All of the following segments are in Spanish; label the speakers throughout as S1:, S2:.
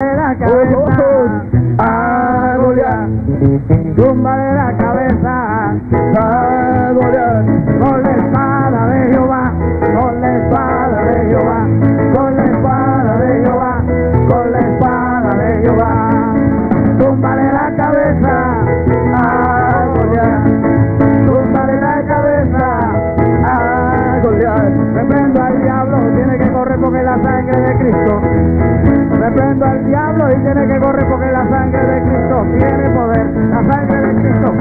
S1: la cabeza. A Goliat. Túmbale la cabeza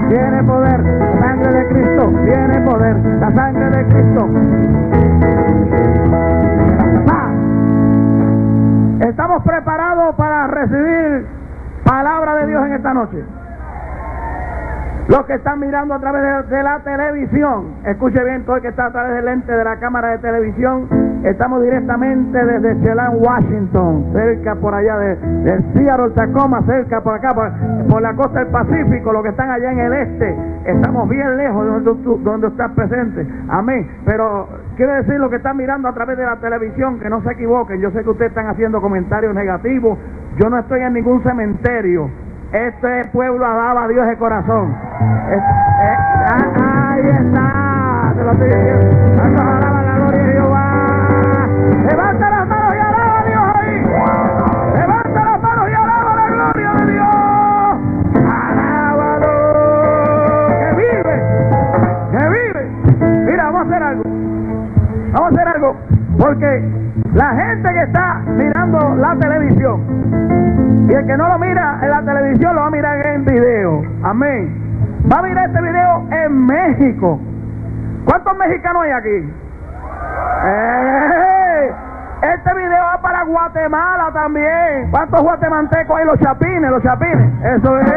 S1: tiene poder. La sangre de Cristo tiene poder. La sangre de Cristo. Estamos preparados para recibir palabra de Dios en esta noche. Los que están mirando a través de, la televisión, escuche bien todo el que está a través del lente de la cámara de televisión. Estamos directamente desde Chelan, Washington, cerca por allá de, de Seattle, Tacoma, cerca por acá, por, por la costa del Pacífico, los que están allá en el este. Estamos bien lejos de donde tú, donde estás presente. Amén. Pero quiero decir los que están mirando a través de la televisión, que no se equivoquen. Yo sé que ustedes están haciendo comentarios negativos. Yo no estoy en ningún cementerio. Este pueblo alaba a Dios de corazón. Eh, ah, ahí está. Te lo estoy diciendo. ¿Cuántos alaban la gloria de Jehová? Levanta las manos y alaba a Dios ahí. Levanta las manos y alaba la gloria de Dios. Alábalo. Que vive. Que vive. Mira, vamos a hacer algo. Vamos a hacer algo. Porque la gente que está mirando la televisión y el que no lo mira en la televisión lo va a mirar en video. Amén. Va a mirar este video en México. ¿Cuántos mexicanos hay aquí? ¡Eh! Este video va para Guatemala también. ¿Cuántos guatemaltecos hay? Los chapines, los chapines. Eso es.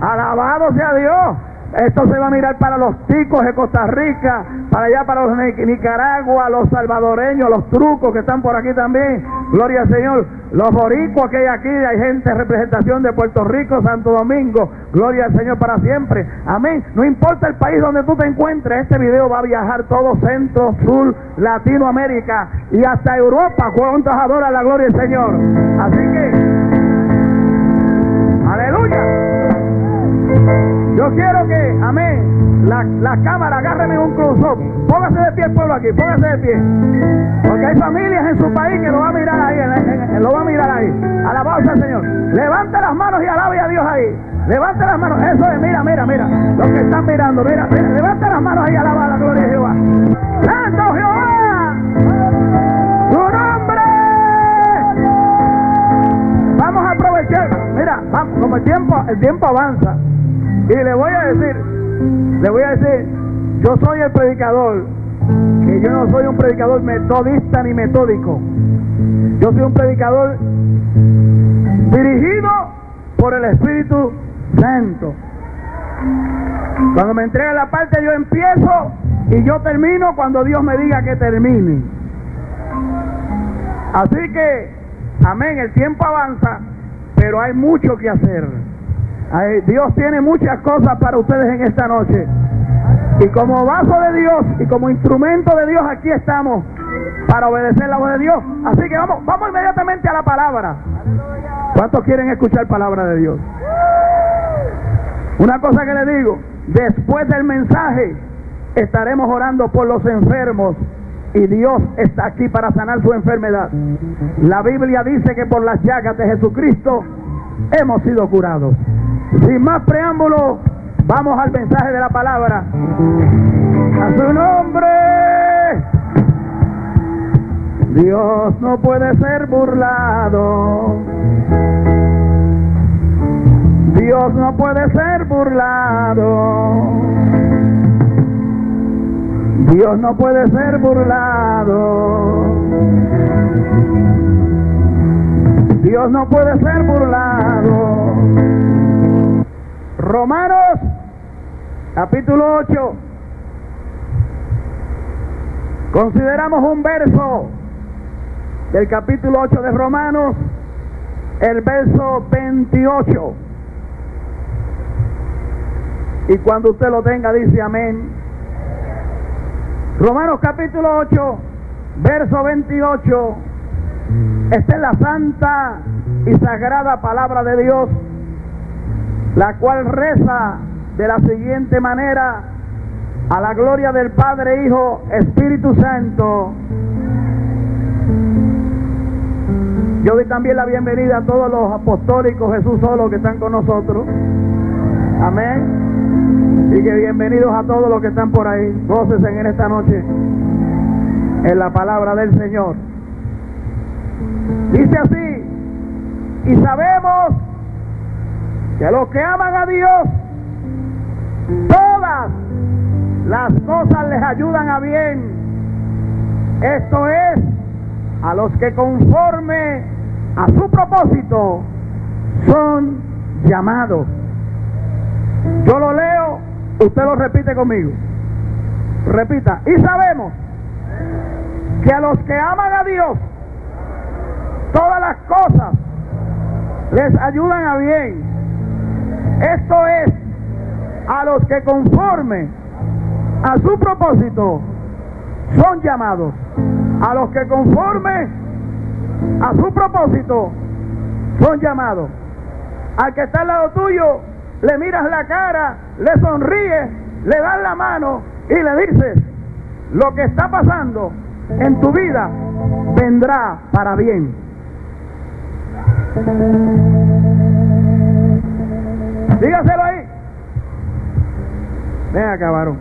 S1: Alabado sea Dios. Esto se va a mirar para los ticos de Costa Rica, para allá para los Nicaragua, los salvadoreños, los trucos que están por aquí también. Gloria al Señor. Los boricuas que hay aquí, hay gente representación de Puerto Rico, Santo Domingo. Gloria al Señor para siempre. Amén. No importa el país donde tú te encuentres, este video va a viajar todo Centro, Sur, Latinoamérica y hasta Europa. ¿Cuántos adoran la gloria del Señor? Así que, aleluya. Yo quiero que, amén, la, la cámara, agárreme un close-up. Póngase de pie el pueblo aquí, póngase de pie. Porque hay familias en su país que lo va a mirar ahí, lo va a mirar ahí. Alabado sea el Señor. Levante las manos y alabe a Dios ahí. Levante las manos, eso es, mira, mira, mira. Los que están mirando, mira, mira. Levante las manos y alaba la gloria de Jehová. ¡Santo Jehová! ¡Tu nombre! Vamos a aprovechar. Mira, vamos, como el tiempo, el tiempo avanza. Y le voy a decir, le voy a decir, yo soy el predicador, que yo no soy un predicador metodista ni metódico. Yo soy un predicador dirigido por el Espíritu Santo. Cuando me entrega la parte yo empiezo y yo termino cuando Dios me diga que termine. Así que, amén, el tiempo avanza, pero hay mucho que hacer. Dios tiene muchas cosas para ustedes en esta noche. Y como vaso de Dios y como instrumento de Dios aquí estamos para obedecer la voz de Dios. Así que vamos, vamos inmediatamente a la palabra. ¿Cuántos quieren escuchar palabra de Dios? Una cosa que le digo, después del mensaje estaremos orando por los enfermos y Dios está aquí para sanar su enfermedad. La Biblia dice que por las llagas de Jesucristo hemos sido curados. Sin más preámbulo, vamos al mensaje de la palabra. A su nombre. Dios no puede ser burlado. Dios no puede ser burlado. Dios no puede ser burlado. Dios no puede ser burlado. Romanos, capítulo 8. Consideramos un verso del capítulo 8 de Romanos, el verso 28. Y cuando usted lo tenga, dice amén. Romanos capítulo 8, verso 28. Esta es la santa y sagrada palabra de Dios, la cual reza de la siguiente manera, a la gloria del Padre, Hijo, Espíritu Santo. Yo doy también la bienvenida a todos los apostólicos Jesús solo que están con nosotros. Amén. Y que bienvenidos a todos los que están por ahí. Voces en esta noche en la palabra del Señor. Dice así, y sabemos que los que aman a Dios, todas las cosas les ayudan a bien. Esto es, a los que conforme a su propósito son llamados. Yo lo leo, usted lo repite conmigo. Repita, y sabemos que a los que aman a Dios, todas las cosas les ayudan a bien. Esto es a los que conforme a su propósito son llamados. A los que conforme a su propósito son llamados. Al que está al lado tuyo, le miras la cara, le sonríes, le das la mano y le dices, lo que está pasando en tu vida vendrá para bien. Dígaselo ahí. Ven acá, varón.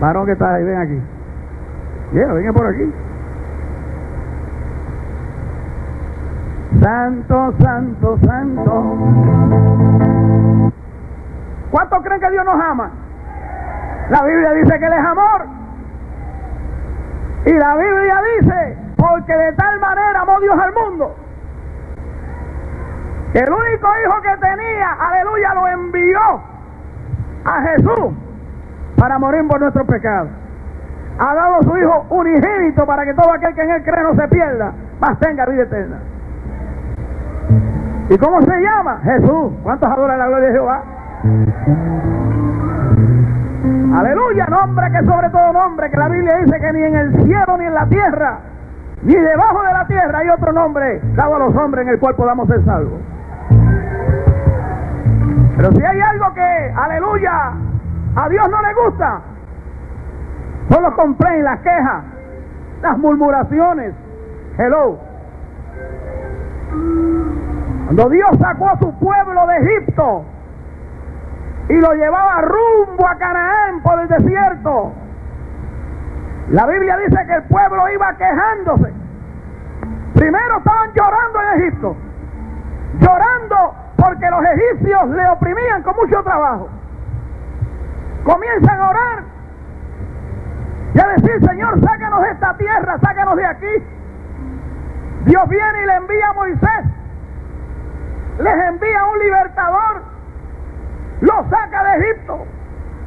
S1: Varón que está ahí, ven aquí. Llega, venga por aquí. Santo, santo, santo. ¿Cuántos creen que Dios nos ama? La Biblia dice que Él es amor. Y la Biblia dice, porque de tal manera amó Dios al mundo, el único hijo que tenía, aleluya, lo envió a Jesús para morir por nuestros pecados. Ha dado su hijo unigénito para que todo aquel que en él cree no se pierda, mas tenga vida eterna. ¿Y cómo se llama? Jesús. ¿Cuántos adoran la gloria de Jehová? Aleluya, nombre que sobre todo nombre, que la Biblia dice que ni en el cielo ni en la tierra, ni debajo de la tierra hay otro nombre dado a los hombres en el cual podamos ser salvos. Pero si hay algo que, aleluya, a Dios no le gusta, son los complaints, las quejas, las murmuraciones. Hello. Cuando Dios sacó a su pueblo de Egipto, y lo llevaba rumbo a Canaán por el desierto. La Biblia dice que el pueblo iba quejándose. Primero estaban llorando en Egipto, llorando porque los egipcios le oprimían con mucho trabajo. Comienzan a orar y a decir, Señor, sácanos de esta tierra, sácanos de aquí. Dios viene y le envía a Moisés, les envía un libertador los saca de Egipto,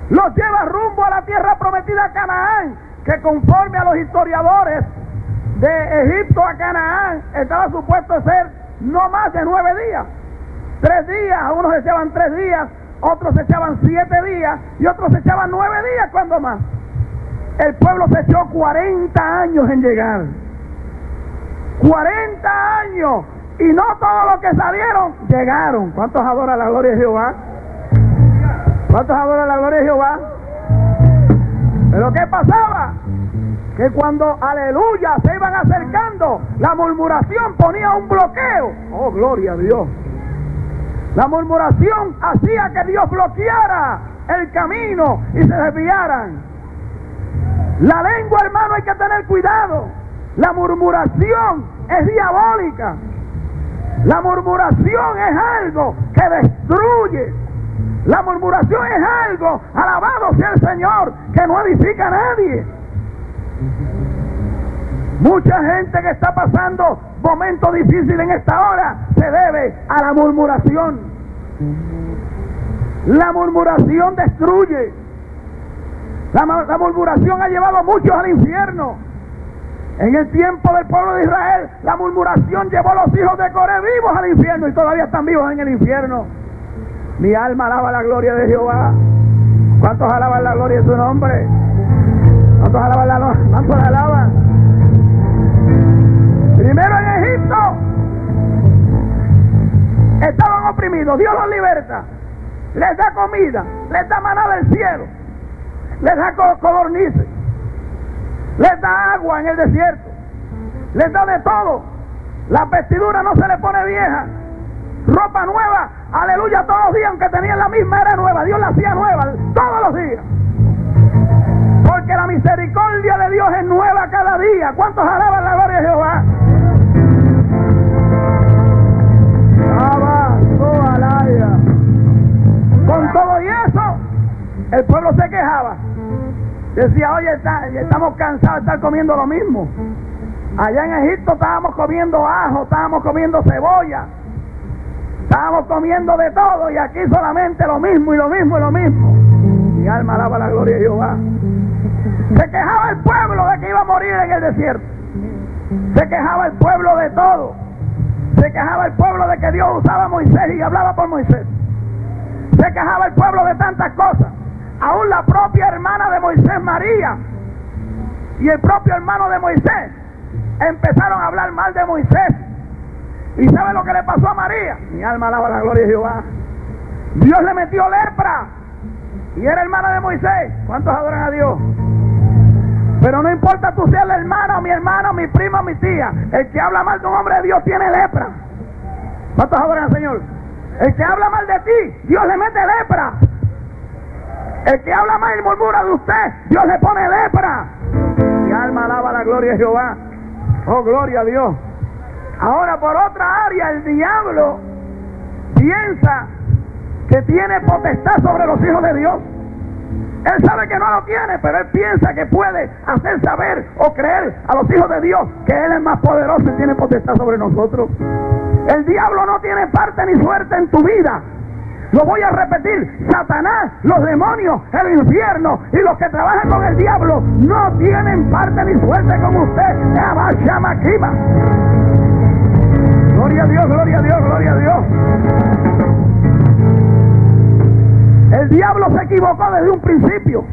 S1: los lleva rumbo a la tierra prometida Canaán, que conforme a los historiadores de Egipto a Canaán estaba supuesto ser no más de nueve días. Tres días, unos echaban tres días, otros se echaban siete días y otros se echaban nueve días cuando más. El pueblo se echó 40 años en llegar. 40 años. Y no todos los que salieron llegaron. ¿Cuántos adoran la gloria de Jehová? ¿Cuántos adoran la gloria de Jehová? Pero ¿qué pasaba? Que cuando, aleluya, se iban acercando, la murmuración ponía un bloqueo. Oh, gloria a Dios. La murmuración hacía que Dios bloqueara el camino y se desviaran. La lengua, hermano, hay que tener cuidado. La murmuración es diabólica. La murmuración es algo que destruye. La murmuración es algo, alabado sea el Señor, que no edifica a nadie. Mucha gente que está pasando momentos difíciles en esta hora se debe a la murmuración. La murmuración destruye. La, murmuración ha llevado a muchos al infierno. En el tiempo del pueblo de Israel, la murmuración llevó a los hijos de Coré vivos al infierno y todavía están vivos en el infierno. Mi alma alaba la gloria de Jehová. ¿Cuántos alaban la gloria de su nombre? ¿Cuántos alaban la ¿Cuántos alaban? Primero en Egipto. Estaban oprimidos, Dios los liberta, les da comida, les da maná del cielo, les da codornices, les da agua en el desierto, les da de todo, la vestidura no se le pone vieja, ropa nueva, aleluya, todos los días, aunque tenían la misma, era nueva, Dios la hacía nueva, todos los días. Porque la misericordia de Dios es nueva cada día. ¿Cuántos alaban la gloria de Jehová? Con todo y eso, el pueblo se quejaba. Decía, oye, estamos cansados de estar comiendo lo mismo. Allá en Egipto estábamos comiendo ajo, estábamos comiendo cebolla, estábamos comiendo de todo y aquí solamente lo mismo y lo mismo y lo mismo. Mi alma alaba la gloria de Jehová. Se quejaba el pueblo de que iba a morir en el desierto. Se quejaba el pueblo de todo. Se quejaba el pueblo de que Dios usaba a Moisés y hablaba por Moisés. Se quejaba el pueblo de tantas cosas. Aún la propia hermana de Moisés, María, y el propio hermano de Moisés empezaron a hablar mal de Moisés. ¿Y sabe lo que le pasó a María? Mi alma alaba la gloria de Jehová. Dios le metió lepra. Y era hermana de Moisés. ¿Cuántos adoran a Dios? Pero no importa tú seas la hermana, mi hermano, mi prima, mi tía. El que habla mal de un hombre de Dios tiene lepra. ¿Cuántos adoran Señor? El que habla mal de ti, Dios le mete lepra. El que habla mal y murmura de usted, Dios le pone lepra. Mi alma alaba la gloria de Jehová. Oh, gloria a Dios. Ahora por otra área, el diablo piensa que tiene potestad sobre los hijos de Dios. Él sabe que no lo tiene, pero él piensa que puede hacer saber o creer a los hijos de Dios que Él es más poderoso y tiene potestad sobre nosotros. El diablo no tiene parte ni suerte en tu vida. Lo voy a repetir, Satanás, los demonios, el infierno y los que trabajan con el diablo no tienen parte ni suerte con usted. Gloria a Dios, gloria a Dios, gloria a Dios. El diablo se equivocó desde un principio.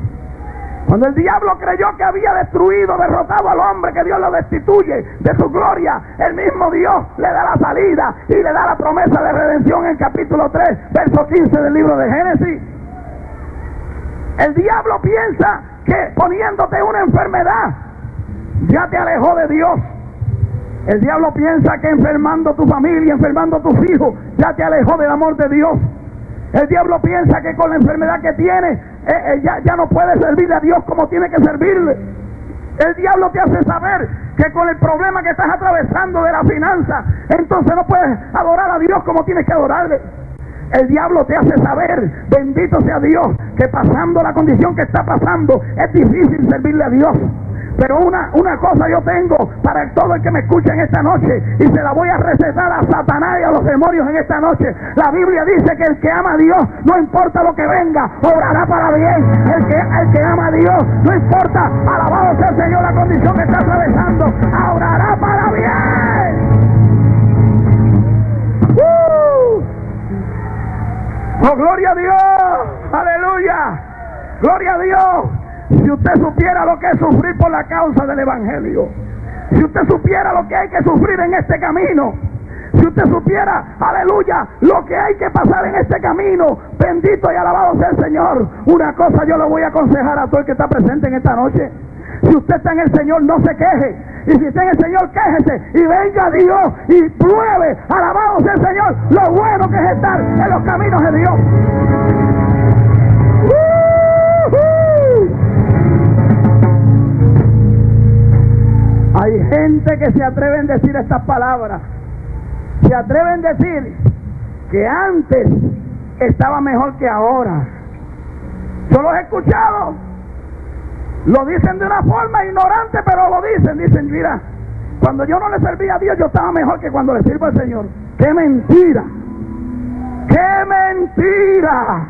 S1: Cuando el diablo creyó que había destruido, derrotado al hombre, que Dios lo destituye de su gloria, el mismo Dios le da la salida y le da la promesa de redención en capítulo 3, verso 15 del libro de Génesis. El diablo piensa que poniéndote una enfermedad ya te alejó de Dios. El diablo piensa que enfermando tu familia, enfermando tus hijos, ya te alejó del amor de Dios. El diablo piensa que con la enfermedad que tiene, eh, eh, ya, ya no puede servirle a Dios como tiene que servirle. El diablo te hace saber que con el problema que estás atravesando de la finanza, entonces no puedes adorar a Dios como tienes que adorarle. El diablo te hace saber, bendito sea Dios, que pasando la condición que está pasando, es difícil servirle a Dios. Pero una, una cosa yo tengo para todo el que me escuche en esta noche y se la voy a recetar a Satanás y a los demonios en esta noche. La Biblia dice que el que ama a Dios, no importa lo que venga, obrará para bien. El que, el que ama a Dios, no importa, alabado sea el Señor la condición que está atravesando, obrará para bien. ¡Uh! ¡Oh, gloria a Dios! ¡Aleluya! ¡Gloria a Dios! Si usted supiera lo que es sufrir por la causa del Evangelio, si usted supiera lo que hay que sufrir en este camino, si usted supiera, aleluya, lo que hay que pasar en este camino, bendito y alabado sea el Señor. Una cosa yo le voy a aconsejar a todo el que está presente en esta noche. Si usted está en el Señor, no se queje. Y si está en el Señor, quéjese y venga Dios y pruebe, alabado sea el Señor, lo bueno que es estar en los caminos de Dios. Hay gente que se atreve a decir estas palabras. Se atreven a decir que antes estaba mejor que ahora. Yo los he escuchado. Lo dicen de una forma ignorante, pero lo dicen. Dicen, mira, cuando yo no le servía a Dios, yo estaba mejor que cuando le sirvo al Señor. ¡Qué mentira! ¡Qué mentira!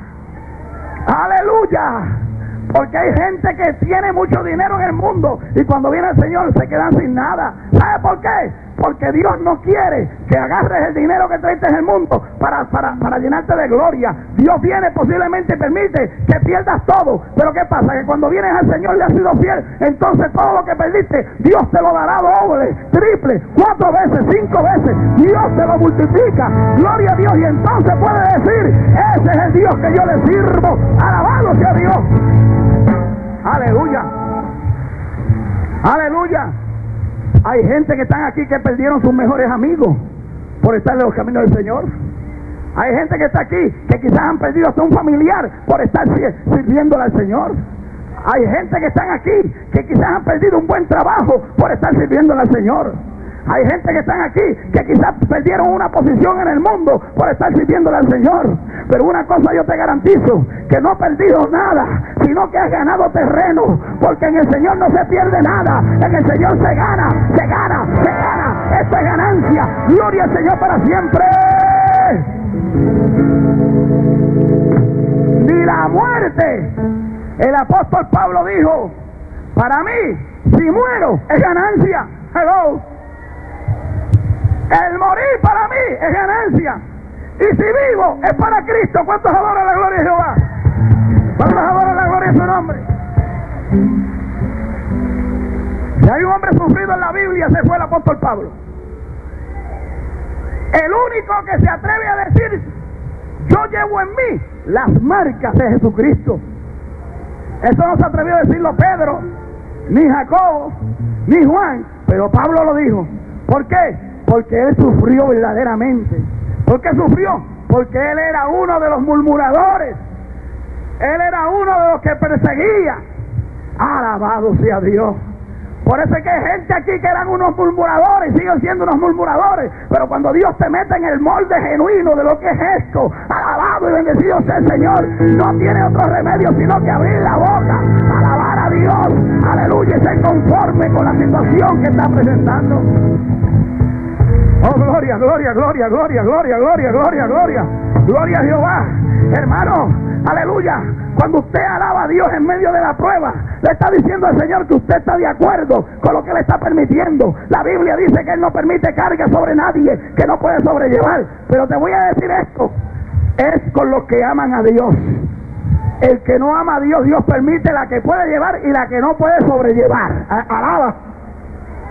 S1: ¡Aleluya! Porque hay gente que tiene mucho dinero en el mundo y cuando viene el Señor se quedan sin nada. ¿Sabe por qué? Porque Dios no quiere que agarres el dinero que traiste en el mundo para, para, para llenarte de gloria. Dios viene posiblemente y permite que pierdas todo. Pero ¿qué pasa? Que cuando vienes al Señor le has sido fiel, entonces todo lo que perdiste, Dios te lo dará doble, triple, cuatro veces, cinco veces. Dios te lo multiplica. Gloria a Dios. Y entonces puede decir, ese es el Dios que yo le sirvo. Alabado sea Dios. Aleluya. Aleluya. Hay gente que están aquí que perdieron sus mejores amigos por estar en los caminos del Señor. Hay gente que está aquí que quizás han perdido hasta un familiar por estar sirviéndole al Señor. Hay gente que están aquí que quizás han perdido un buen trabajo por estar sirviéndole al Señor. Hay gente que están aquí que quizás perdieron una posición en el mundo por estar sirviéndole al Señor. Pero una cosa yo te garantizo, que no has perdido nada, sino que has ganado terreno. Porque en el Señor no se pierde nada. En el Señor se gana, se gana, se gana. Esto es ganancia. Gloria al Señor para siempre. Ni la muerte. El apóstol Pablo dijo, para mí, si muero, es ganancia. Hello. El morir para mí es ganancia. Y si vivo es para Cristo. ¿Cuántos adoran la gloria de Jehová? ¿Cuántos adoran la gloria de su nombre? Si hay un hombre sufrido en la Biblia, se fue el apóstol Pablo. El único que se atreve a decir, yo llevo en mí las marcas de Jesucristo. Eso no se atrevió a decirlo Pedro, ni Jacobo, ni Juan, pero Pablo lo dijo. ¿Por qué? Porque él sufrió verdaderamente. ¿Por qué sufrió? Porque él era uno de los murmuradores. Él era uno de los que perseguía. Alabado sea Dios. Por eso es que hay gente aquí que eran unos murmuradores, siguen siendo unos murmuradores. Pero cuando Dios te mete en el molde genuino de lo que es esto, alabado y bendecido sea el Señor, no tiene otro remedio sino que abrir la boca, alabar a Dios, aleluya, y ser conforme con la situación que está presentando. Oh, gloria, gloria, gloria, gloria, gloria, gloria, gloria, gloria. Gloria a Jehová. Hermano, aleluya. Cuando usted alaba a Dios en medio de la prueba, le está diciendo al Señor que usted está de acuerdo con lo que le está permitiendo. La Biblia dice que Él no permite carga sobre nadie que no puede sobrellevar. Pero te voy a decir esto. Es con los que aman a Dios. El que no ama a Dios, Dios permite la que puede llevar y la que no puede sobrellevar. Alaba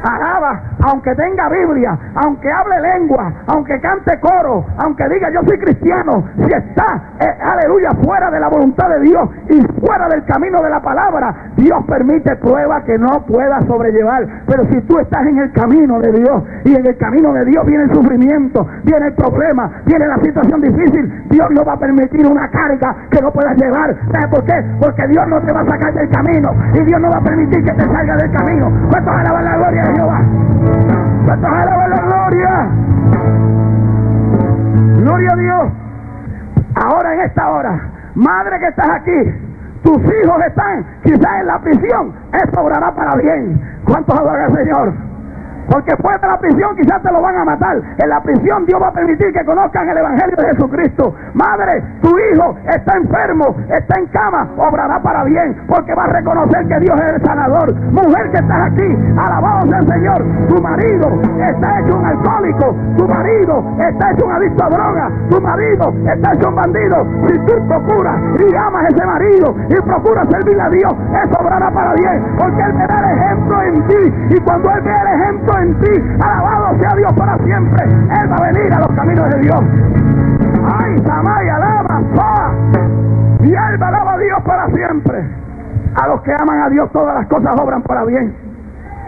S1: alaba, aunque tenga Biblia, aunque hable lengua, aunque cante coro, aunque diga yo soy cristiano, si está, eh, aleluya, fuera de la voluntad de Dios y fuera del camino de la palabra, Dios permite pruebas que no pueda sobrellevar. Pero si tú estás en el camino de Dios y en el camino de Dios viene el sufrimiento, viene el problema, viene la situación difícil, Dios no va a permitir una carga que no puedas llevar. ¿Sabes por qué? Porque Dios no te va a sacar del camino y Dios no va a permitir que te salga del camino. ¿Cuántos alaban la gloria ¿Cuántos alaban la gloria? Gloria a Dios. Ahora en esta hora, madre que estás aquí, tus hijos están quizás en la prisión, eso obrará para bien. ¿Cuántos adoran al Señor? Porque fuera de la prisión quizás te lo van a matar. En la prisión Dios va a permitir que conozcan el Evangelio de Jesucristo. Madre, tu hijo está enfermo, está en cama, obrará para bien, porque va a reconocer que Dios es el sanador. Mujer que estás aquí, alabado sea el Señor. Tu marido está hecho un alcohólico, tu marido está hecho un adicto a droga, tu marido está hecho un bandido. Si tú procuras y amas a ese marido y procuras servirle a Dios, eso obrará para bien, porque Él me da el ejemplo en ti. Y cuando Él ve el ejemplo en ti. Alabado sea Dios para siempre. Él va a venir a los caminos de Dios. Ay, Samay, alaba, Y Él va a Dios para siempre. A los que aman a Dios todas las cosas obran para bien.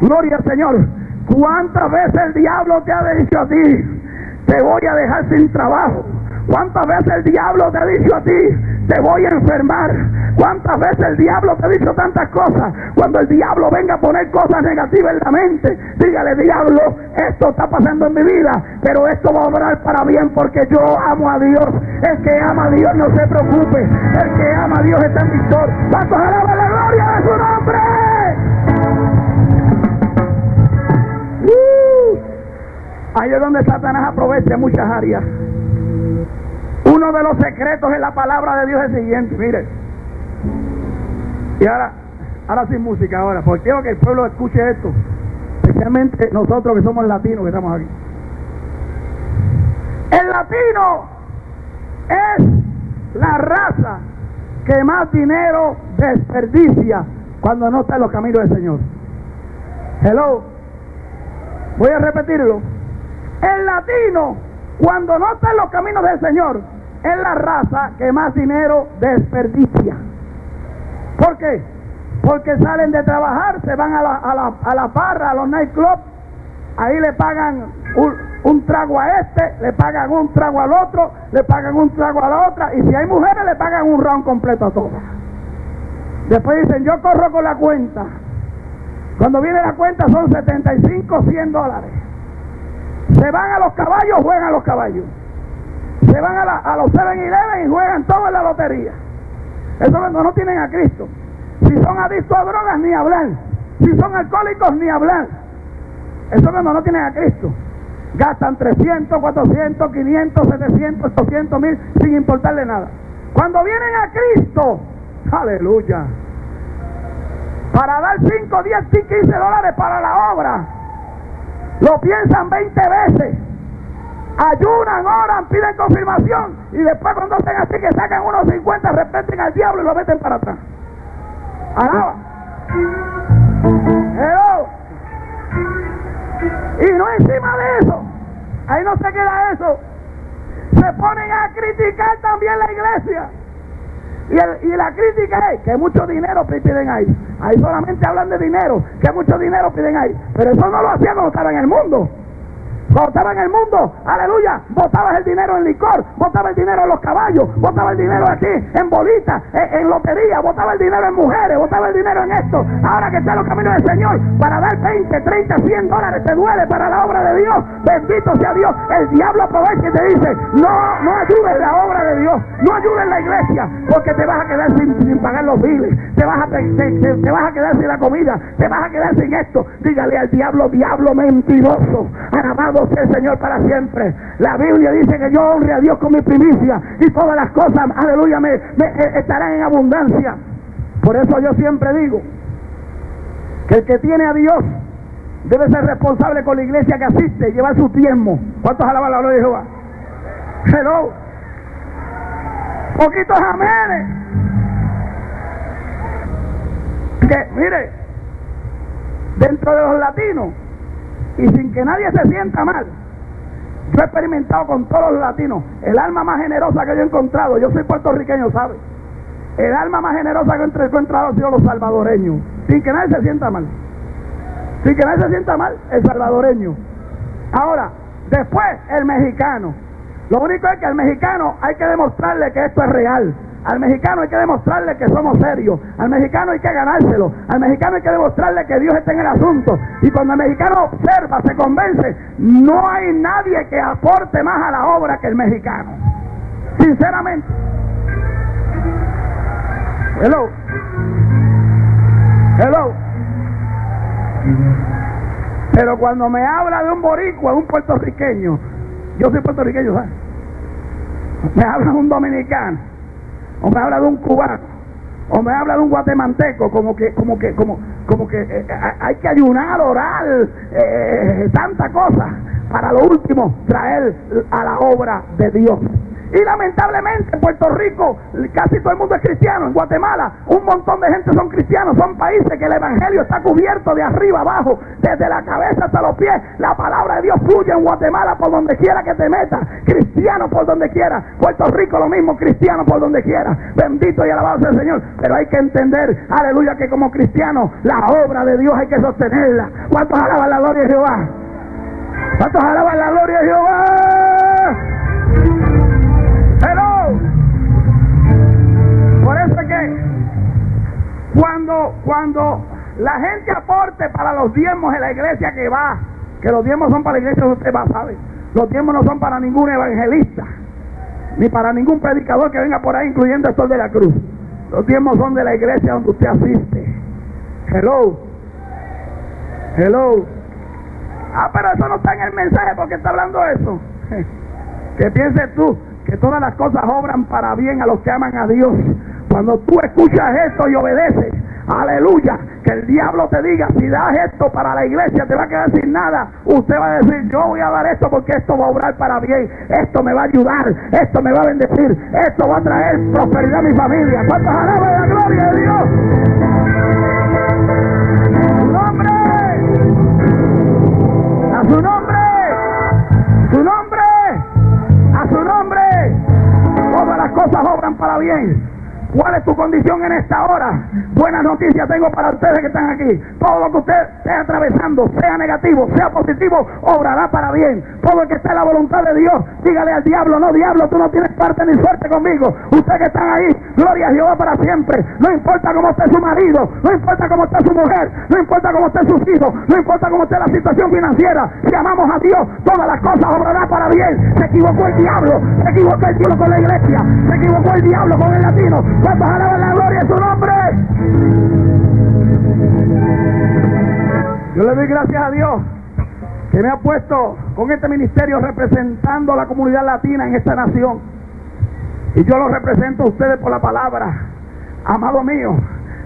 S1: Gloria al Señor. ¿Cuántas veces el diablo te ha dicho a ti, te voy a dejar sin trabajo? ¿Cuántas veces el diablo te ha dicho a ti, te voy a enfermar? ¿Cuántas veces el diablo te ha dicho tantas cosas? Cuando el diablo venga a poner cosas negativas en la mente, dígale, diablo, esto está pasando en mi vida, pero esto va a obrar para bien porque yo amo a Dios. El que ama a Dios no se preocupe. El que ama a Dios está en victoria. ¿Cuántos alaban la gloria de su nombre? Uh, ahí es donde Satanás aprovecha muchas áreas. Uno de los secretos en la palabra de Dios es el siguiente, mire. Y ahora, ahora sin música ahora, porque quiero que el pueblo escuche esto. especialmente nosotros que somos latinos que estamos aquí. El latino es la raza que más dinero desperdicia cuando no está en los caminos del Señor. Hello. Voy a repetirlo. El latino, cuando no está en los caminos del Señor, es la raza que más dinero desperdicia. ¿Por qué? Porque salen de trabajar, se van a la, a la, a la barra, a los nightclubs, ahí le pagan un, un trago a este, le pagan un trago al otro, le pagan un trago a la otra, y si hay mujeres le pagan un round completo a todas. Después dicen, yo corro con la cuenta. Cuando viene la cuenta son 75, 100 dólares. Se van a los caballos, juegan a los caballos. Se van a, la, a los 7-Eleven y juegan todo en la lotería. Eso cuando no tienen a Cristo. Si son adictos a drogas, ni hablar. Si son alcohólicos, ni hablar. Eso cuando no tienen a Cristo. Gastan 300, 400, 500, 700, 800 mil sin importarle nada. Cuando vienen a Cristo, aleluya, para dar 5, 10, 15 dólares para la obra, lo piensan 20 veces. Ayunan, oran, piden confirmación y después cuando estén así que sacan unos 50, respeten al diablo y lo meten para atrás. Alaba. Hello. Y no encima de eso, ahí no se queda eso. Se ponen a criticar también la iglesia. Y, el, y la crítica es que mucho dinero piden ahí. Ahí solamente hablan de dinero, que mucho dinero piden ahí. Pero eso no lo hacían cuando estaba en el mundo. En el mundo, aleluya, botabas el dinero en licor, botabas el dinero en los caballos, botaba el dinero aquí en bolitas, en, en, lotería, botaba el dinero en mujeres, botaba el dinero en esto. Ahora que está en los caminos del Señor, para dar 20, 30, 100 dólares te duele para la obra de Dios. Bendito sea Dios. El diablo aprovecha y te dice, no, no ayudes la obra de Dios, no ayudes la iglesia, porque te vas a quedar sin, pagar los biles, te vas, a, te, te vas a quedar sin la comida, te vas a quedar sin esto. Dígale al diablo, diablo mentiroso, alabado el Señor para siempre. La Biblia dice que yo honre a Dios con mi primicia y todas las cosas, aleluya, me, eh, estarán en abundancia. Por eso yo siempre digo que el que tiene a Dios debe ser responsable con la iglesia que asiste, llevar su tiempo. ¿Cuántos alaban la gloria de Jehová? Hello. Poquitos. Que, mire, dentro de los latinos, y sin que nadie se sienta mal. Yo he experimentado con todos los latinos. El alma más generosa que yo he encontrado, yo soy puertorriqueño, ¿sabe? El alma más generosa que he encontrado ha sido los salvadoreños. Sin que nadie se sienta mal. Sin que nadie se sienta mal, el salvadoreño. Ahora, después el mexicano. Lo único es que al mexicano hay que demostrarle que esto es real. Al mexicano hay que demostrarle que somos serios. Al mexicano hay que ganárselo. Al mexicano hay que demostrarle que Dios está en el asunto. Y cuando el mexicano observa, se convence, no hay nadie que aporte más a la obra que el mexicano. Sinceramente. Hello. Hello. Pero cuando me habla de un boricua, un puertorriqueño, yo soy puertorriqueño, ¿sabes? Me habla un dominicano o me habla de un cubano, o me habla de un guatemalteco, como que, como que, como, como que eh, hay que ayunar, orar, eh, tanta cosa, para lo último traer a la obra de Dios. Y lamentablemente en Puerto Rico casi todo el mundo es cristiano. En Guatemala un montón de gente son cristianos. Son países que el Evangelio está cubierto de arriba abajo, desde la cabeza hasta los pies. La palabra de Dios fluye en Guatemala por donde quiera que te metas. Cristiano por donde quiera. Puerto Rico lo mismo, cristiano por donde quiera. Bendito y alabado sea el Señor. Pero hay que entender, aleluya, que como cristiano la obra de Dios hay que sostenerla. ¿Cuántos alaban la gloria de Jehová? ¿Cuántos alaban la gloria de Jehová? Cuando, la gente aporte para los diezmos en la iglesia que va, que los diezmos son para la iglesia usted va, ¿sabe? Los diezmos no son para ningún evangelista, ni para ningún predicador que venga por ahí, incluyendo el sol de la cruz. Los diezmos son de la iglesia donde usted asiste. Hello. Hello. Ah, pero eso no está en el mensaje porque está hablando eso. Que pienses tú que todas las cosas obran para bien a los que aman a Dios. Cuando tú escuchas esto y obedeces, aleluya, que el diablo te diga, si das esto para la iglesia, te va a quedar sin nada. Usted va a decir, yo voy a dar esto porque esto va a obrar para bien, esto me va a ayudar, esto me va a bendecir, esto va a traer prosperidad a mi familia. ¿Cuántos alaban la gloria de Dios? ¡Su nombre! ¡A su nombre! ¡Su nombre! ¡A su nombre! Todas las cosas obran para bien ¿Cuál es tu condición en esta hora? Buenas noticias tengo para ustedes que están aquí. Todo lo que usted esté atravesando, sea negativo, sea positivo, obrará para bien. Todo el que esté en la voluntad de Dios, dígale al diablo, no diablo, tú no tienes parte ni suerte conmigo. Usted que están ahí, gloria a Jehová para siempre. No importa cómo esté su marido, no importa cómo esté su mujer, no importa cómo esté sus hijos, no importa cómo esté la situación financiera. Si amamos a Dios, todas las cosas obrarán para bien. Se equivocó el diablo, se equivocó el diablo con la iglesia, se equivocó el diablo con el latino ¿Cuántos alaban la gloria de su nombre? Yo le doy gracias a Dios que me ha puesto con este ministerio representando a la comunidad latina en esta nación. Y yo lo represento a ustedes por la palabra. Amado mío,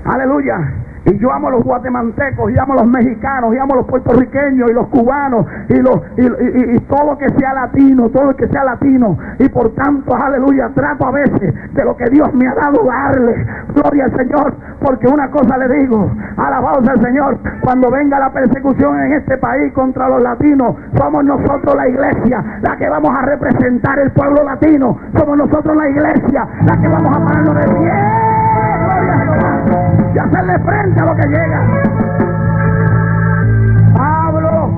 S1: aleluya. Y yo amo a los guatemaltecos, y amo a los mexicanos, y amo a los puertorriqueños, y los cubanos, y, los, y, todo lo que sea latino, todo lo que sea latino. Y por tanto, aleluya, trato a veces de lo que Dios me ha dado darle. Gloria al Señor, porque una cosa le digo, alabado sea el Señor, cuando venga la persecución en este país contra los latinos, somos nosotros la iglesia la que vamos a representar el pueblo latino. Somos nosotros la iglesia la que vamos a pararnos de pie. Gloria a Jehová y hacerle frente a lo que llega. Pablo,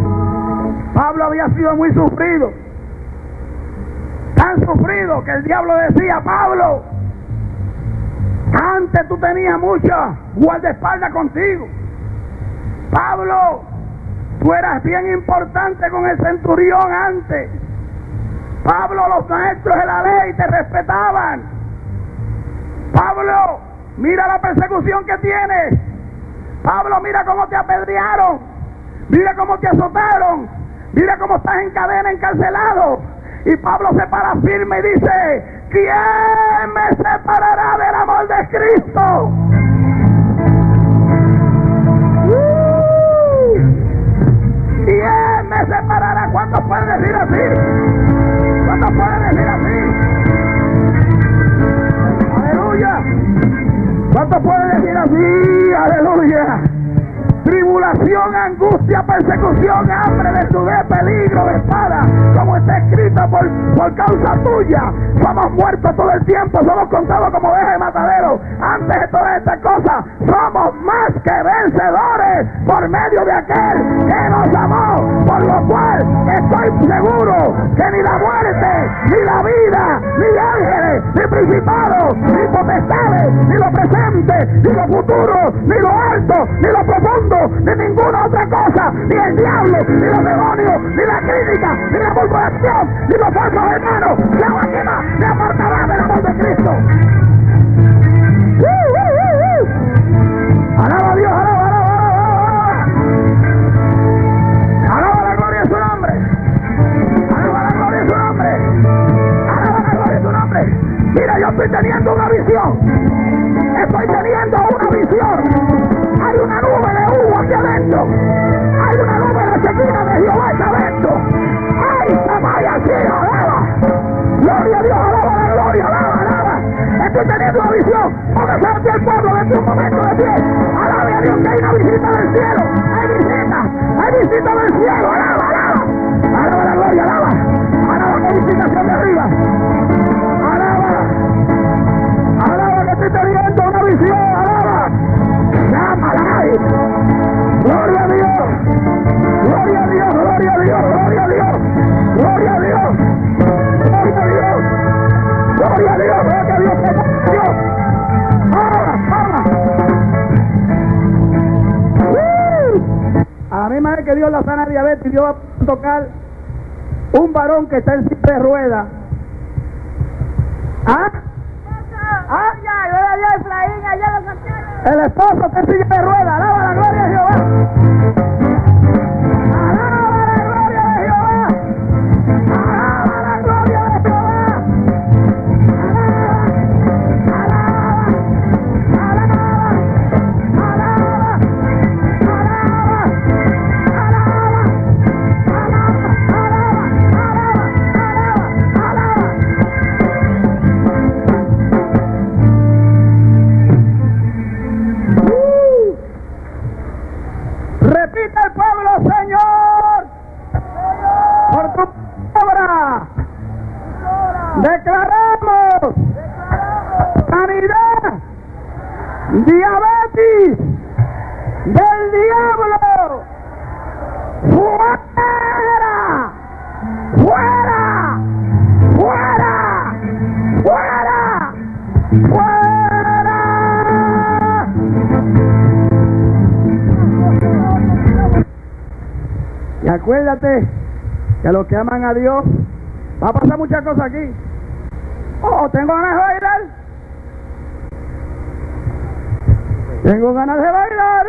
S1: Pablo había sido muy sufrido, tan sufrido que el diablo decía, Pablo, antes tú tenías mucha guardaespaldas contigo. Pablo, tú eras bien importante con el centurión antes. Pablo, los maestros de la ley te respetaban. Pablo, Mira la persecución que tienes. Pablo, mira cómo te apedrearon. Mira cómo te azotaron. Mira cómo estás en cadena, encarcelado. Y Pablo se para firme y dice, ¿quién me separará del amor de Cristo? ¿Quién me separará? ¿Cuántos pueden decir así? ¿Cuántos pueden decir así? ¿Cuánto puede decir así? Aleluya. Angustia, persecución, hambre, desnudez, peligro, de espada, como está escrito por, por causa tuya. Somos muertos todo el tiempo, somos contados como ovejas de matadero. Antes de todas estas cosas, somos más que vencedores por medio de aquel que nos amó. Por lo cual estoy seguro que ni la muerte, ni la vida, ni ángeles, ni principados, ni potestades, ni lo presente, ni lo futuro, ni lo alto, ni lo profundo ni ninguna otra cosa, ni el diablo, ni los demonios, ni la crítica, ni la murmuración, ni los falsos hermanos, la máquina me apartará del amor de Cristo. ¡Uh, uh, uh, alaba a Dios, alaba, alaba, alaba, alaba. la gloria de su nombre. Alaba la gloria de su nombre. Alaba la gloria de su nombre. Mira, yo estoy teniendo una visión. Estoy teniendo una visión. Hay una nube de sequía de Jehová aquí adentro. ¡Ay, Samaya, sí, alaba! Gloria a Dios, alaba la gloria, alaba, alaba. Estoy teniendo una visión. Porque salte el pueblo de un momento de pie. Alabe a Dios que hay una visita del cielo. Gloria a Dios. Gloria a Dios, gloria a Dios. Dios. Ahora, A la misma vez que Dios la sana diabetes, Dios va a tocar un varón que está en silla de ruedas. ¿Ah?
S2: ¿Ah? En.
S1: El esposo te sigue de rueda. Alaba la gloria de Jehová. A Dios va a pasar muchas cosas aquí. Oh, tengo ganas de bailar. Tengo ganas de bailar.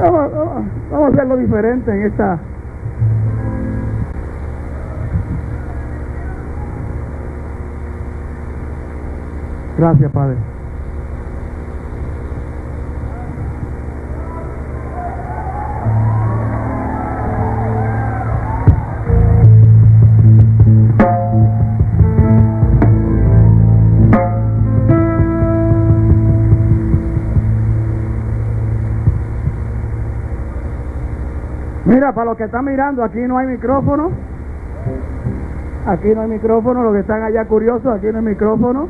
S1: Vamos, vamos, vamos a hacerlo diferente en esta. Gracias, Padre. Mira, para los que están mirando, aquí no hay micrófono. Aquí no hay micrófono. Los que están allá curiosos, aquí no hay micrófono.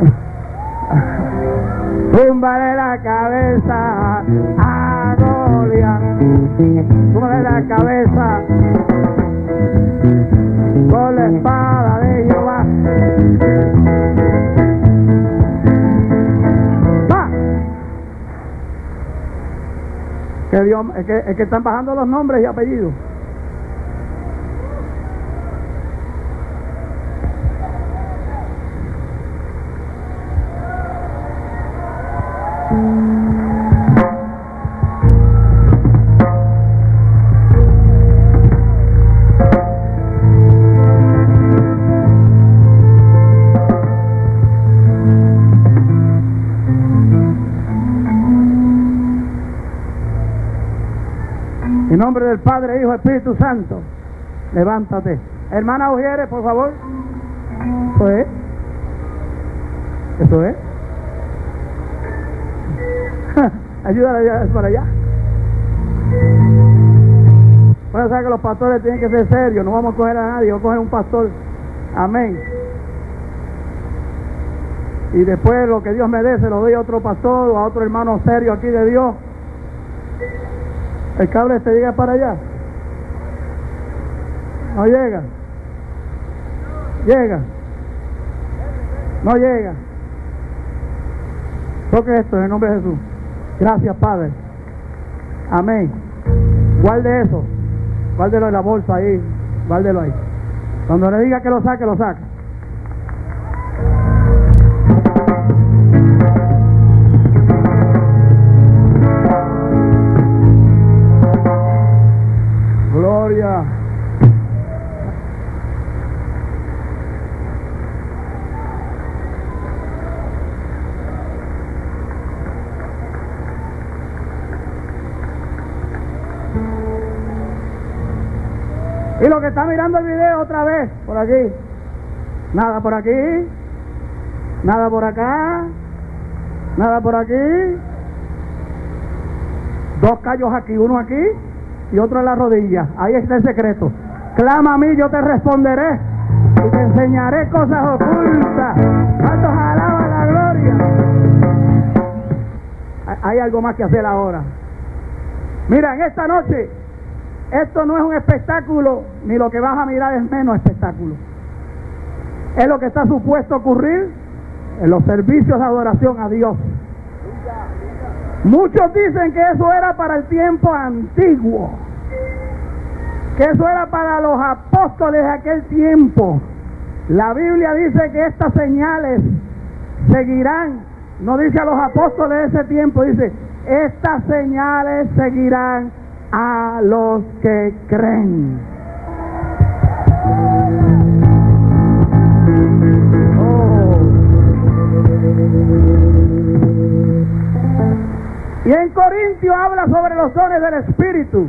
S1: Túmbale la cabeza a Goliat. La cabeza Que es que están bajando los nombres y apellidos. En nombre del Padre, Hijo, Espíritu Santo, levántate. Hermana Ujieres, por favor. Eso es. Eso es. Para allá. Bueno, saber que los pastores tienen que ser serios, no vamos a coger a nadie, vamos coger un pastor. Amén. Y después lo que Dios me dé se lo doy a otro pastor o a otro hermano serio aquí de Dios. El cable se llega para allá. No llega. Llega. No llega. Toque esto en el nombre de Jesús. Gracias, Padre. Amén. Guarde eso. Guárdelo en la bolsa ahí. Guárdelo ahí. Cuando le diga que lo saque, lo saca. Que está mirando el video otra vez, por aquí. Nada por aquí. Nada por acá. Nada por aquí. Dos callos aquí, uno aquí y otro en la rodilla. Ahí está el secreto. Clama a mí, yo te responderé y te enseñaré cosas ocultas. ¿Cuántos alaban la gloria? Hay algo más que hacer ahora. Mira, en esta noche, esto no es un espectáculo, ni lo que vas a mirar es menos espectáculo. Es lo que está supuesto ocurrir en los servicios de adoración a Dios. Muchos dicen que eso era para el tiempo antiguo, que eso era para los apóstoles de aquel tiempo. La Biblia dice que estas señales seguirán, no dice a los apóstoles de ese tiempo, dice, estas señales seguirán a los que creen. Y en Corintio habla sobre los dones del Espíritu.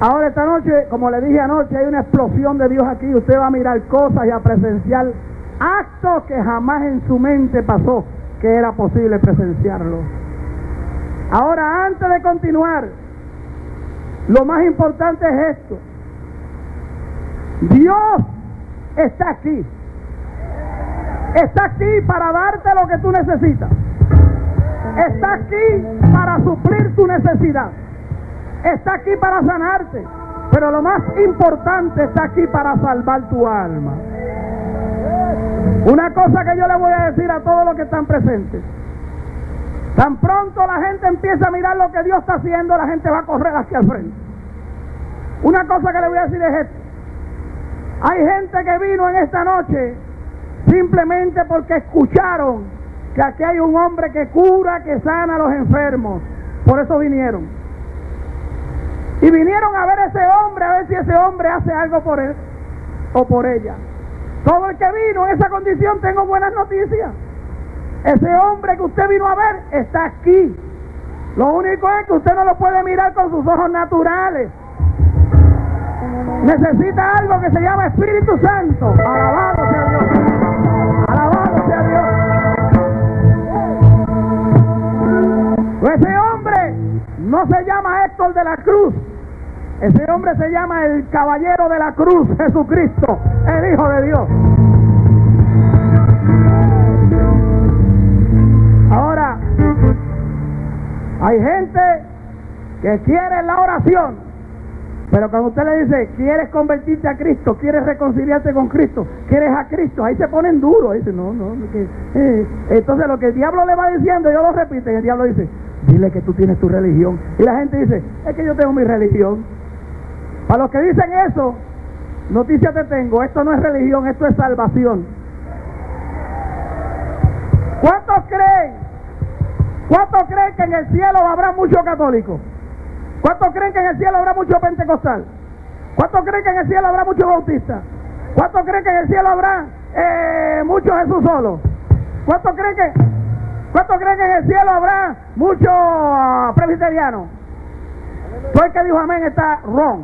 S1: Ahora esta noche, como le dije anoche, hay una explosión de Dios aquí. Usted va a mirar cosas y a presenciar actos que jamás en su mente pasó que era posible presenciarlo. Ahora, antes de continuar, lo más importante es esto. Dios está aquí. Está aquí para darte lo que tú necesitas. Está aquí para suplir tu necesidad. Está aquí para sanarte. Pero lo más importante está aquí para salvar tu alma. Una cosa que yo le voy a decir a todos los que están presentes. Tan pronto la gente empieza a mirar lo que Dios está haciendo, la gente va a correr hacia el frente. Una cosa que le voy a decir es esto. Hay gente que vino en esta noche simplemente porque escucharon que aquí hay un hombre que cura, que sana a los enfermos. Por eso vinieron. Y vinieron a ver a ese hombre, a ver si ese hombre hace algo por él o por ella. Todo el que vino en esa condición, tengo buenas noticias. Ese hombre que usted vino a ver está aquí. Lo único es que usted no lo puede mirar con sus ojos naturales. Necesita algo que se llama Espíritu Santo. Alabado sea Dios. Alabado sea Dios. Ese hombre no se llama Héctor de la Cruz. Ese hombre se llama el caballero de la cruz, Jesucristo, el Hijo de Dios. Ahora, hay gente que quiere la oración, pero cuando usted le dice, quieres convertirte a Cristo, quieres reconciliarte con Cristo, quieres a Cristo, ahí se ponen duros. Dice, no, no, eh". entonces lo que el diablo le va diciendo, yo lo repito, y el diablo dice, dile que tú tienes tu religión. Y la gente dice, es que yo tengo mi religión. Para los que dicen eso, noticias te tengo, esto no es religión, esto es salvación. ¿Cuántos creen? ¿Cuántos creen que en el cielo habrá muchos católicos? ¿Cuántos creen que en el cielo habrá mucho pentecostal? ¿Cuántos creen que en el cielo habrá muchos bautistas? ¿Cuántos creen que en el cielo habrá eh, muchos Jesús solo? ¿Cuántos creen que ¿Cuántos creen que en el cielo habrá muchos uh, presbiterianos? Todo el que dijo amén está wrong.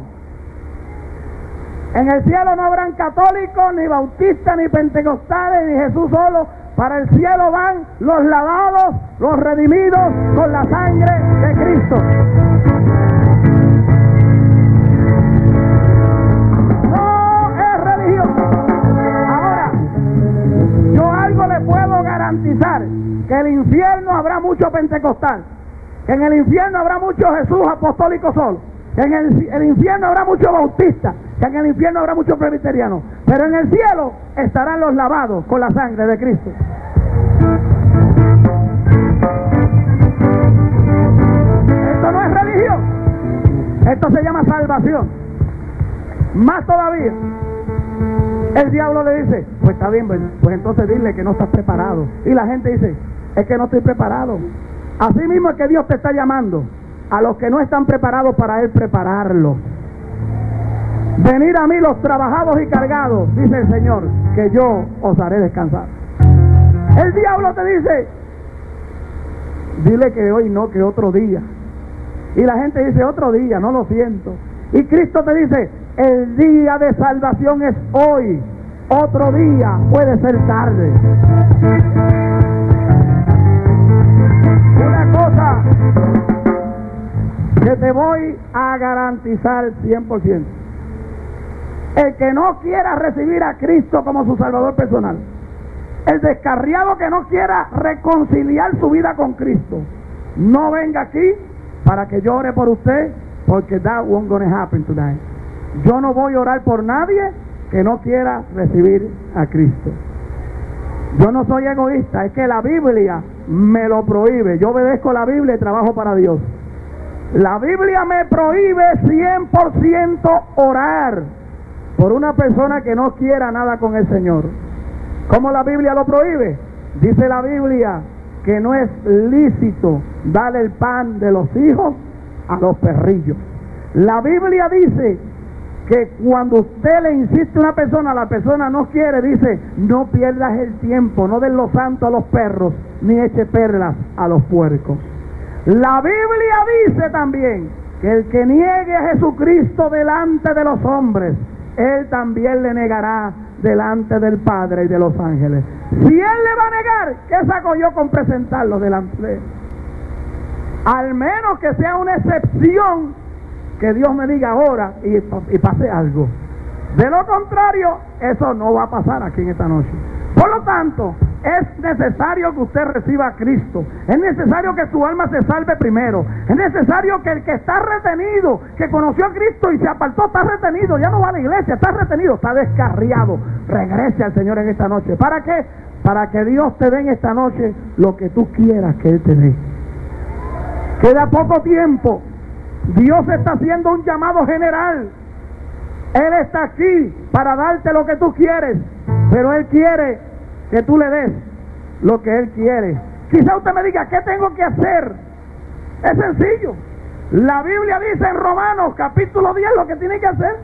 S1: En el cielo no habrán católicos, ni bautistas, ni pentecostales, ni Jesús solo. Para el cielo van los lavados, los redimidos con la sangre de Cristo. No es religión. Ahora, yo algo le puedo garantizar, que el infierno habrá mucho pentecostal, que en el infierno habrá mucho Jesús apostólico solo, en el, el infierno habrá mucho bautista, que en el infierno habrá muchos presbiterianos, pero en el cielo estarán los lavados con la sangre de Cristo. Esto no es religión, esto se llama salvación. Más todavía, el diablo le dice, pues está bien, pues, pues entonces dile que no estás preparado. Y la gente dice, es que no estoy preparado. Así mismo es que Dios te está llamando a los que no están preparados para Él prepararlos. Venid a mí los trabajados y cargados, dice el Señor, que yo os haré descansar. El diablo te dice, dile que hoy no, que otro día. Y la gente dice, otro día, no lo siento. Y Cristo te dice, el día de salvación es hoy. Otro día puede ser tarde. Una cosa que te voy a garantizar 100%. El que no quiera recibir a Cristo como su Salvador personal, el descarriado que no quiera reconciliar su vida con Cristo, no venga aquí para que llore por usted, porque that won't gonna happen tonight. Yo no voy a orar por nadie que no quiera recibir a Cristo. Yo no soy egoísta, es que la Biblia me lo prohíbe. Yo obedezco la Biblia y trabajo para Dios. La Biblia me prohíbe 100% orar por una persona que no quiera nada con el Señor. ¿Cómo la Biblia lo prohíbe? Dice la Biblia que no es lícito dar el pan de los hijos a los perrillos. La Biblia dice que cuando usted le insiste a una persona, la persona no quiere, dice, no pierdas el tiempo, no den los santos a los perros, ni eche perlas a los puercos. La Biblia dice también que el que niegue a Jesucristo delante de los hombres, él también le negará delante del Padre y de los ángeles. Si Él le va a negar, ¿qué saco yo con presentarlo delante de Él? Al menos que sea una excepción que Dios me diga ahora y, y pase algo. De lo contrario, eso no va a pasar aquí en esta noche. Por lo tanto, es necesario que usted reciba a Cristo. Es necesario que su alma se salve primero. Es necesario que el que está retenido, que conoció a Cristo y se apartó, está retenido. Ya no va a la iglesia, está retenido, está descarriado. Regrese al Señor en esta noche. ¿Para qué? Para que Dios te dé en esta noche lo que tú quieras que Él te dé. Queda poco tiempo. Dios está haciendo un llamado general. Él está aquí para darte lo que tú quieres, pero Él quiere que tú le des lo que Él quiere. Quizá usted me diga, ¿qué tengo que hacer? Es sencillo. La Biblia dice en Romanos capítulo 10 lo que tiene que hacer.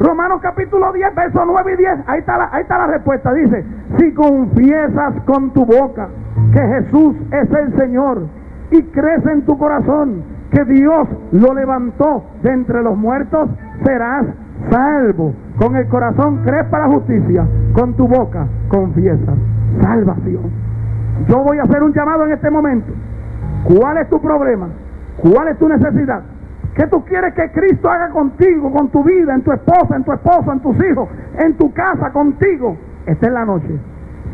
S1: Romanos capítulo 10, versos 9 y 10. Ahí está, la, ahí está la respuesta. Dice, si confiesas con tu boca que Jesús es el Señor y crees en tu corazón que Dios lo levantó de entre los muertos, serás salvo. Con el corazón crees para la justicia, con tu boca confiesas salvación. Yo voy a hacer un llamado en este momento. ¿Cuál es tu problema? ¿Cuál es tu necesidad? ¿Qué tú quieres que Cristo haga contigo, con tu vida, en tu esposa, en tu esposo, en tus hijos, en tu casa, contigo? Esta es la noche.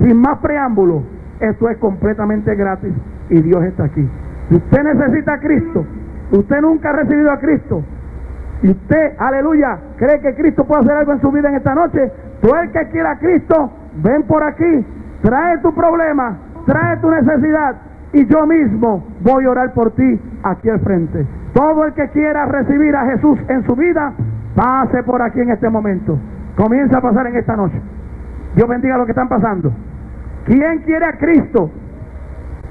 S1: Sin más preámbulo, esto es completamente gratis y Dios está aquí. Si usted necesita a Cristo, usted nunca ha recibido a Cristo, y usted, aleluya, cree que Cristo puede hacer algo en su vida en esta noche, tú el que quiera a Cristo, ven por aquí, trae tu problema, trae tu necesidad y yo mismo voy a orar por ti aquí al frente. Todo el que quiera recibir a Jesús en su vida, pase por aquí en este momento. Comienza a pasar en esta noche. Dios bendiga lo que están pasando. ¿Quién quiere a Cristo?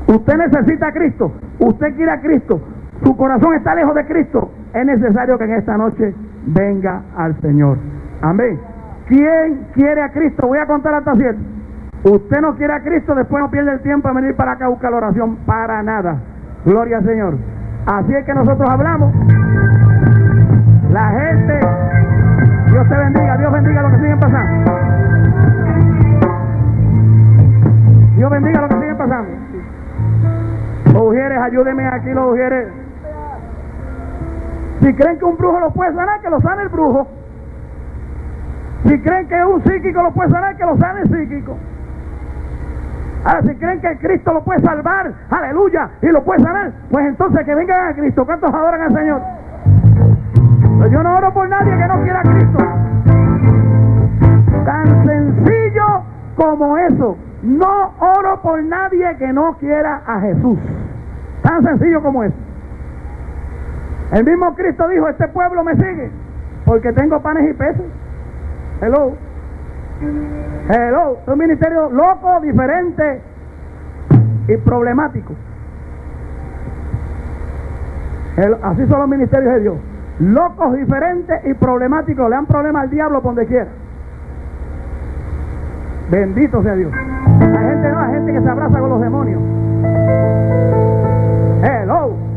S1: Usted necesita a Cristo. Usted quiere a Cristo. Su corazón está lejos de Cristo. Es necesario que en esta noche venga al Señor. Amén. ¿Quién quiere a Cristo? Voy a contar hasta siete. Usted no quiere a Cristo, después no pierde el tiempo en venir para acá a buscar la oración. Para nada. Gloria al Señor. Así es que nosotros hablamos. La gente, Dios te bendiga, Dios bendiga lo que siguen pasando. Dios bendiga lo que siguen pasando. Los ujieres, ayúdenme aquí, los ujieres. Si creen que un brujo lo puede sanar, que lo sane el brujo. Si creen que un psíquico lo puede sanar, que lo sane el psíquico. Ahora, si creen que Cristo lo puede salvar, aleluya, y lo puede sanar, pues entonces que vengan a Cristo. ¿Cuántos adoran al Señor? Pero yo no oro por nadie que no quiera a Cristo. Tan sencillo como eso. No oro por nadie que no quiera a Jesús. Tan sencillo como eso. El mismo Cristo dijo, este pueblo me sigue porque tengo panes y peces. Hello. Hello, es un ministerio loco, diferente y problemático. así son los ministerios de Dios. Locos, diferentes y problemáticos. Le dan problemas al diablo por donde quiera. Bendito sea Dios. Hay gente no, hay gente que se abraza con los demonios. Hello.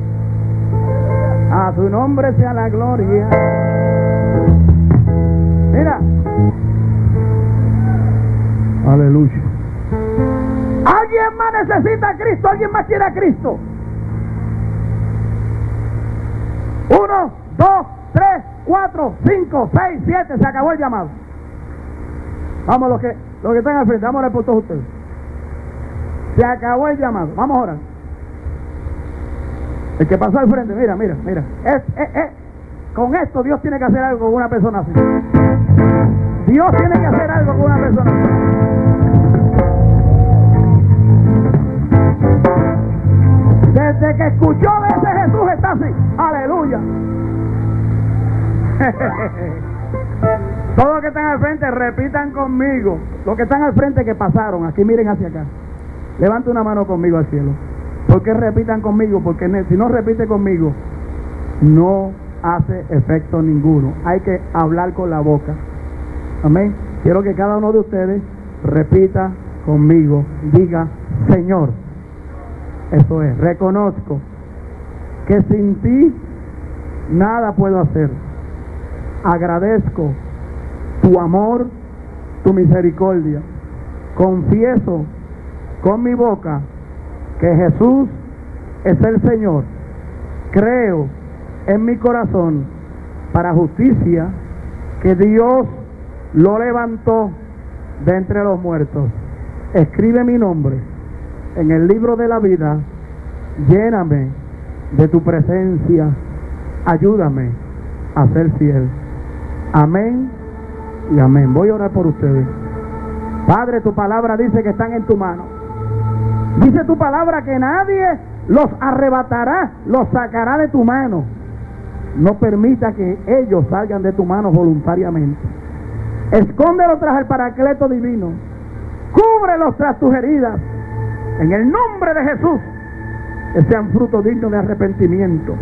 S1: A su nombre sea la gloria. Mira, Aleluya. ¿Alguien más necesita a Cristo? ¿Alguien más quiere a Cristo? Uno, dos, tres, cuatro, cinco, seis, siete. Se acabó el llamado. Vamos, los que, los que están al frente, vamos a orar por todos ustedes. Se acabó el llamado. Vamos a orar. El que pasó al frente, mira, mira, mira. Es, es, es. Con esto Dios tiene que hacer algo con una persona así. Dios tiene que hacer algo con una persona así. Desde que escuchó de ese Jesús está así. Aleluya. Todos los que están al frente, repitan conmigo. Los que están al frente que pasaron, aquí miren hacia acá. Levante una mano conmigo al cielo. ¿Por qué repitan conmigo? Porque si no repite conmigo, no hace efecto ninguno. Hay que hablar con la boca. Amén. Quiero que cada uno de ustedes repita conmigo. Diga, Señor eso es, reconozco que sin ti nada puedo hacer. Agradezco tu amor, tu misericordia. Confieso con mi boca que Jesús es el Señor creo en mi corazón para justicia que Dios lo levantó de entre los muertos. Escribe mi nombre en el libro de la vida. Lléname de tu presencia. Ayúdame a ser fiel. Amén y amén. Voy a orar por ustedes. Padre, tu palabra dice que están en tu mano. Dice tu palabra que nadie los arrebatará, los sacará de tu mano. No permita que ellos salgan de tu mano voluntariamente. Escóndelos tras el paracleto divino. Cúbrelos tras tus heridas. En el nombre de Jesús, que sean fruto digno de arrepentimiento.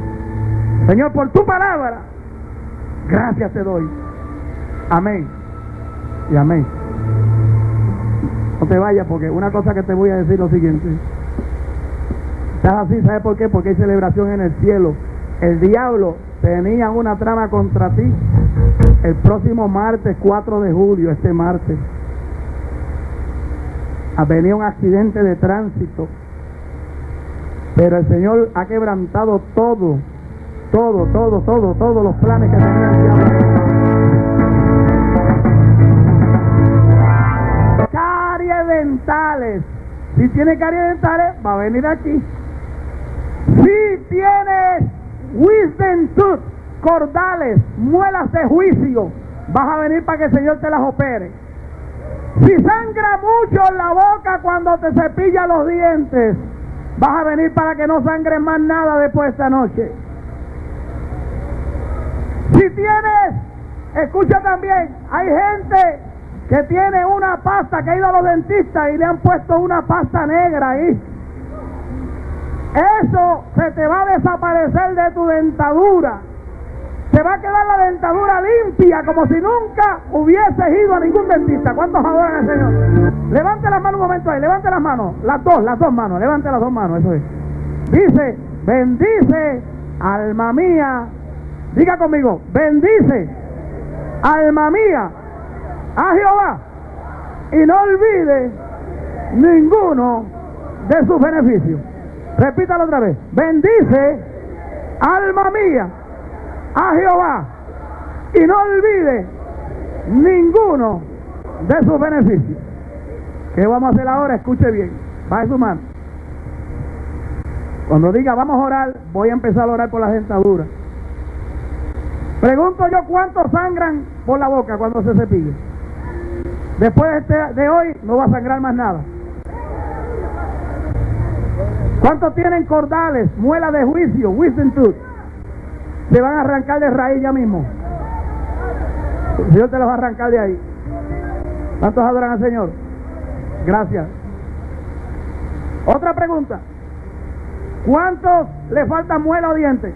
S1: Señor, por tu palabra, gracias te doy. Amén. Y amén. No te vayas porque una cosa que te voy a decir lo siguiente. Estás así, ¿sabes por qué? Porque hay celebración en el cielo. El diablo tenía una trama contra ti el próximo martes 4 de julio, este martes. Venido un accidente de tránsito. Pero el Señor ha quebrantado todo, todo, todo, todo, todos los planes que tenía. Dentales. Si tiene caries dentales, va a venir aquí. Si tienes wisdom tooth, cordales, muelas de juicio, vas a venir para que el Señor te las opere. Si sangra mucho en la boca cuando te cepilla los dientes, vas a venir para que no sangre más nada después de esta noche. Si tienes, escucha también, hay gente que tiene una pasta que ha ido a los dentistas y le han puesto una pasta negra ahí. Eso se te va a desaparecer de tu dentadura. Se va a quedar la dentadura limpia como si nunca hubieses ido a ningún dentista. ¿Cuántos adoran al Señor? Levante las manos un momento ahí, levante las manos, las dos, las dos manos, levante las dos manos, eso es. Dice, bendice, alma mía. Diga conmigo, bendice, alma mía, a Jehová. Y no olvide ninguno de sus beneficios. Repítalo otra vez. Bendice, alma mía, a Jehová. Y no olvide ninguno de sus beneficios. ¿Qué vamos a hacer ahora? Escuche bien. Va su mano. Cuando diga vamos a orar, voy a empezar a orar por las dentaduras. Pregunto yo cuántos sangran por la boca cuando se cepilla. Después de, este- de hoy no va a sangrar más nada. ¿Cuántos tienen cordales, muelas de juicio, wisdom tooth? Se van a arrancar de raíz ya mismo. Señor te los va a arrancar de ahí. ¿Cuántos adoran al Señor? Gracias. Otra pregunta. ¿Cuántos le faltan muela o dientes?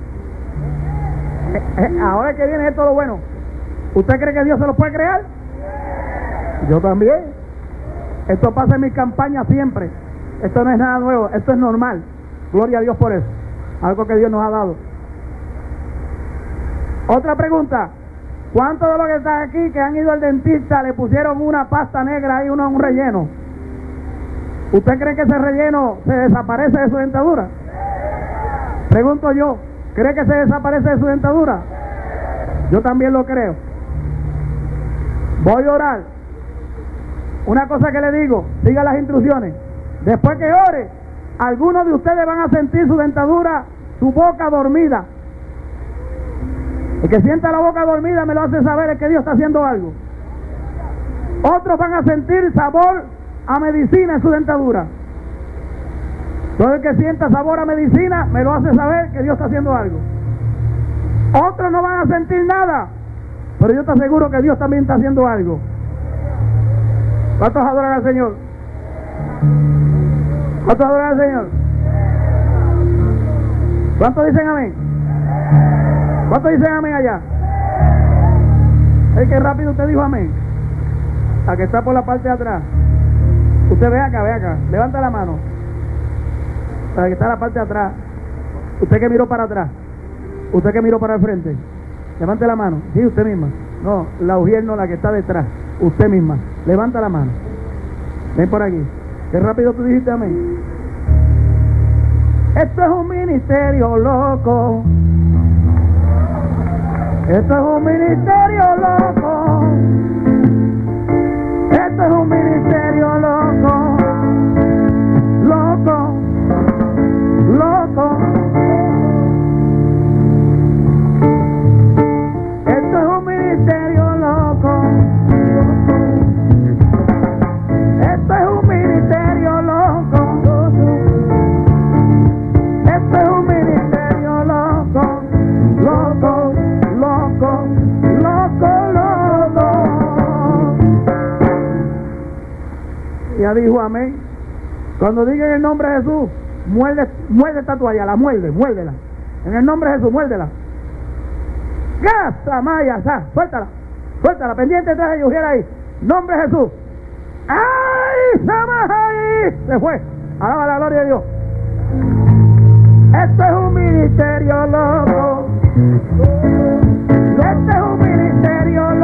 S1: Eh, eh, Ahora que viene esto lo bueno. ¿Usted cree que Dios se los puede crear? Yo también. Esto pasa en mi campaña siempre. Esto no es nada nuevo, esto es normal. Gloria a Dios por eso. Algo que Dios nos ha dado. Otra pregunta. ¿Cuántos de los que están aquí que han ido al dentista le pusieron una pasta negra y uno un relleno? ¿Usted cree que ese relleno se desaparece de su dentadura? Pregunto yo, ¿cree que se desaparece de su dentadura? Yo también lo creo. Voy a orar. Una cosa que le digo, siga las instrucciones. Después que ore, algunos de ustedes van a sentir su dentadura, su boca dormida. El que sienta la boca dormida me lo hace saber es que Dios está haciendo algo. Otros van a sentir sabor a medicina en su dentadura. Todo el que sienta sabor a medicina me lo hace saber que Dios está haciendo algo. Otros no van a sentir nada, pero yo te aseguro que Dios también está haciendo algo. ¿Cuántos adoran al Señor? ¿Cuántos adoran al Señor? ¿Cuántos dicen amén? ¿Cuántos dicen amén allá? Es que rápido usted dijo amén. A que está por la parte de atrás. Usted ve acá, ve acá. Levanta la mano. Para que está la parte de atrás. Usted que miró para atrás. Usted que miró para el frente. Levante la mano. Sí, usted misma. No, la ujier no, la que está detrás. Usted misma. Levanta la mano. Ven por aquí. Qué rápido tú dijiste amén. Esto es un ministerio loco. Esto es un ministerio loco. Esto es un ministerio loco. Loco. Ya dijo amén. Cuando digan el nombre de Jesús, muerde, muerde esta toalla, la muerde, muérdela. En el nombre de Jesús, muérdela. Gasa, Maya, sa, suéltala, suéltala, pendiente de ellos, ahí. Nombre de Jesús. ¡Ay, Samahai! Se fue. Alaba la gloria de Dios. Esto es un ministerio loco. Este es un ministerio.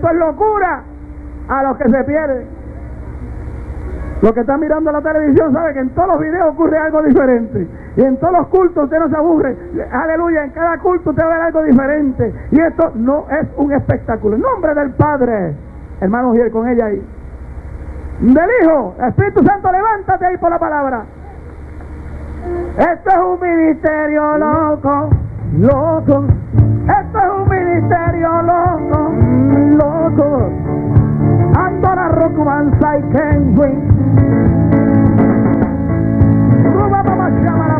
S1: Esto es locura a los que se pierden. Los que están mirando la televisión saben que en todos los videos ocurre algo diferente. Y en todos los cultos usted no se aburre. Aleluya, en cada culto usted va a ver algo diferente. Y esto no es un espectáculo. En nombre del Padre, hermanos, y con ella ahí. Del Hijo, Espíritu Santo, levántate ahí por la palabra. Esto es un ministerio loco, loco. Esto es un ministerio loco, loco. I'm gonna rock once I can drink. Ruba mama shamara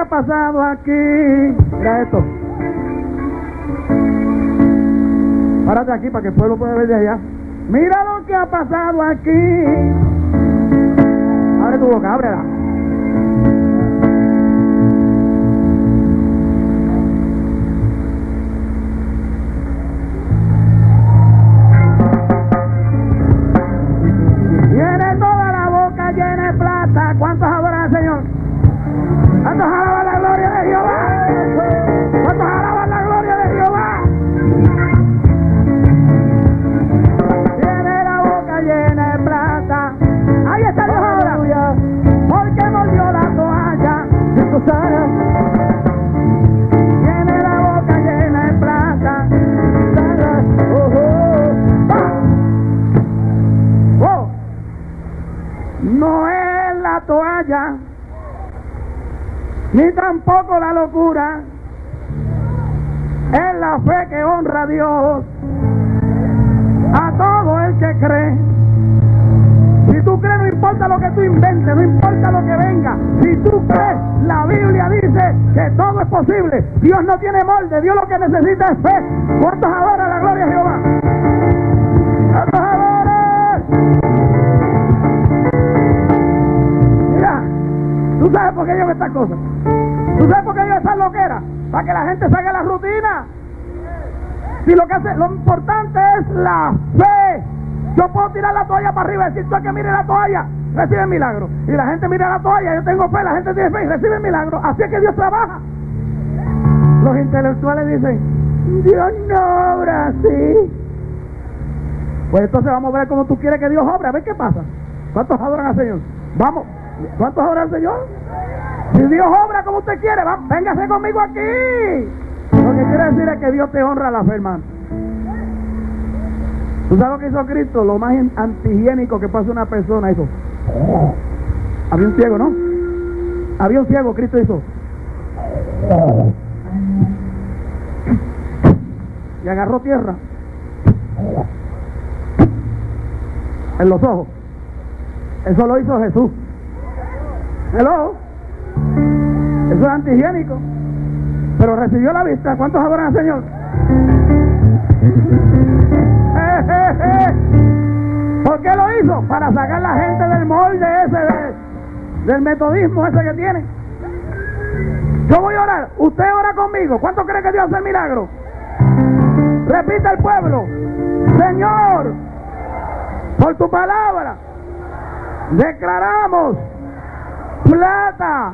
S1: ha pasado aquí. Mira esto. Párate aquí para que el pueblo pueda ver de allá. Mira lo que ha pasado aquí. Abre tu boca, ábrela. Tampoco la locura. Es la fe que honra a Dios a todo el que cree. Si tú crees, no importa lo que tú inventes, no importa lo que venga. Si tú crees, la Biblia dice que todo es posible. Dios no tiene molde, Dios lo que necesita es fe. ¿Cuántos adoran la gloria de Jehová? ¿Cuántos adoran? Mira, tú sabes por qué yo estas cosas. ¿Tú sabes por qué yo estas loqueras? Para que la gente de la rutina. Si lo que hace, lo importante es la fe. Yo puedo tirar la toalla para arriba y decir, tú es que mire la toalla, recibe el milagro. Y la gente mira la toalla, yo tengo fe, la gente tiene fe y recibe el milagro. Así es que Dios trabaja. Los intelectuales dicen, Dios no obra así. Pues entonces vamos a ver cómo tú quieres que Dios obre, a ver qué pasa. ¿Cuántos adoran al Señor? Vamos, ¿cuántos adoran Señor? Si Dios obra como usted quiere, va, véngase conmigo aquí. Lo que quiere decir es que Dios te honra la fe, hermano. ¿Tú sabes lo que hizo Cristo? Lo más antihigiénico que pasa una persona hizo. Había un ciego, ¿no? Había un ciego, Cristo hizo. Y agarró tierra. En los ojos. Eso lo hizo Jesús. Hello. Eso es antihigiénico. Pero recibió la vista. ¿Cuántos adoran al Señor? ¿Por qué lo hizo? Para sacar la gente del molde ese, del metodismo ese que tiene. Yo voy a orar. Usted ora conmigo. ¿Cuánto cree que Dios hace el milagro? Repite el pueblo. Señor, por tu palabra, declaramos plata,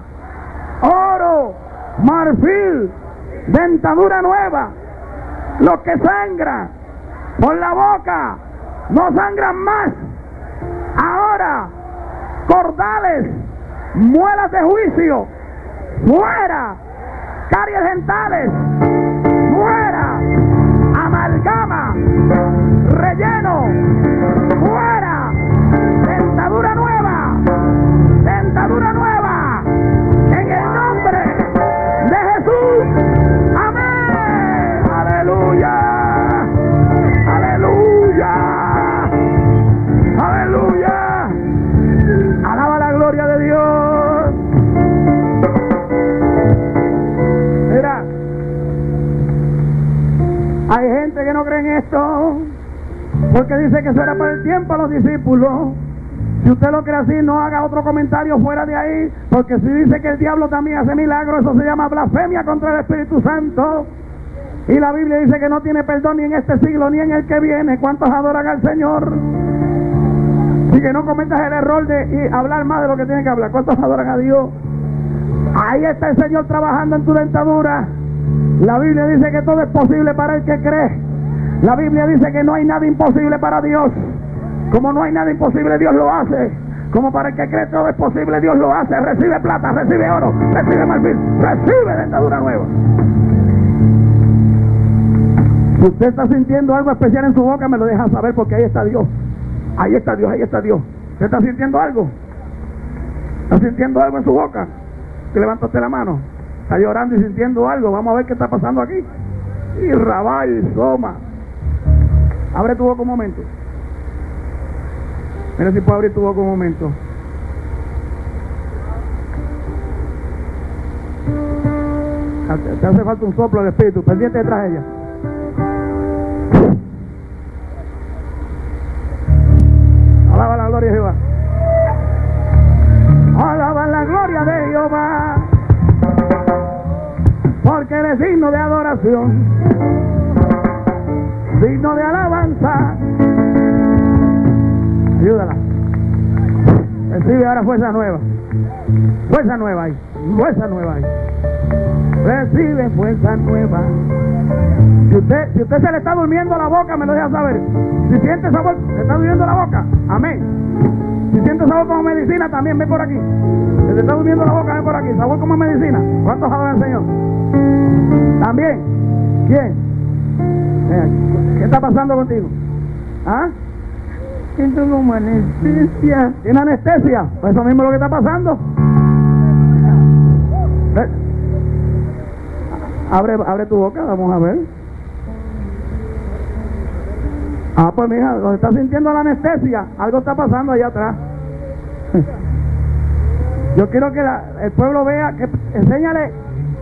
S1: oro, marfil, dentadura nueva. Los que sangran por la boca no sangran más. Ahora, cordales, muelas de juicio, fuera, caries dentales, fuera, amalgama, relleno, fuera, dentadura nueva, dentadura nueva, gente que no cree en esto porque dice que eso era para el tiempo a los discípulos. Si usted lo cree así, no haga otro comentario fuera de ahí, porque si dice que el diablo también hace milagros, eso se llama blasfemia contra el Espíritu Santo. Y la Biblia dice que no tiene perdón ni en este siglo ni en el que viene. ¿Cuántos adoran al Señor? Y que no cometas el error de hablar más de lo que tiene que hablar. ¿Cuántos adoran a Dios? Ahí está el Señor trabajando en tu dentadura. La Biblia dice que todo es posible para el que cree. La Biblia dice que no hay nada imposible para Dios. Como no hay nada imposible, Dios lo hace. Como para el que cree todo es posible, Dios lo hace. Recibe plata, recibe oro, recibe marfil, recibe dentadura nueva. Si usted está sintiendo algo especial en su boca, me lo deja saber porque ahí está Dios. Ahí está Dios, ahí está Dios. ¿Usted está sintiendo algo? ¿Está sintiendo algo en su boca? Que levanta usted la mano. Está llorando y sintiendo algo. Vamos a ver qué está pasando aquí. Y rabá y soma. Abre tu boca un momento. Mira si puedo abrir tu boca un momento. Te hace falta un soplo del espíritu. Pendiente detrás de ella. Alaba la gloria de Jehová. Alaba la gloria de Jehová. Porque él es digno de adoración. Digno de alabanza. Ayúdala. Recibe ahora fuerza nueva. Fuerza nueva ahí. Fuerza nueva ahí. Recibe fuerza nueva. Si usted, si usted se le está durmiendo la boca, me lo deja saber. Si siente sabor, se está durmiendo la boca. Amén. Si siente sabor como medicina, también ven por aquí. Si le está durmiendo la boca, ven por aquí. Sabor como medicina. ¿Cuántos adoran al Señor? También. ¿Quién? ¿Qué está pasando contigo? ¿Ah?
S2: Siento como anestesia.
S1: ¿Tiene anestesia? Pues eso mismo es lo que está pasando. Abre, abre tu boca, vamos a ver. Ah, pues mira, donde está sintiendo la anestesia, algo está pasando allá atrás. Yo quiero que la- el pueblo vea, que enséñale,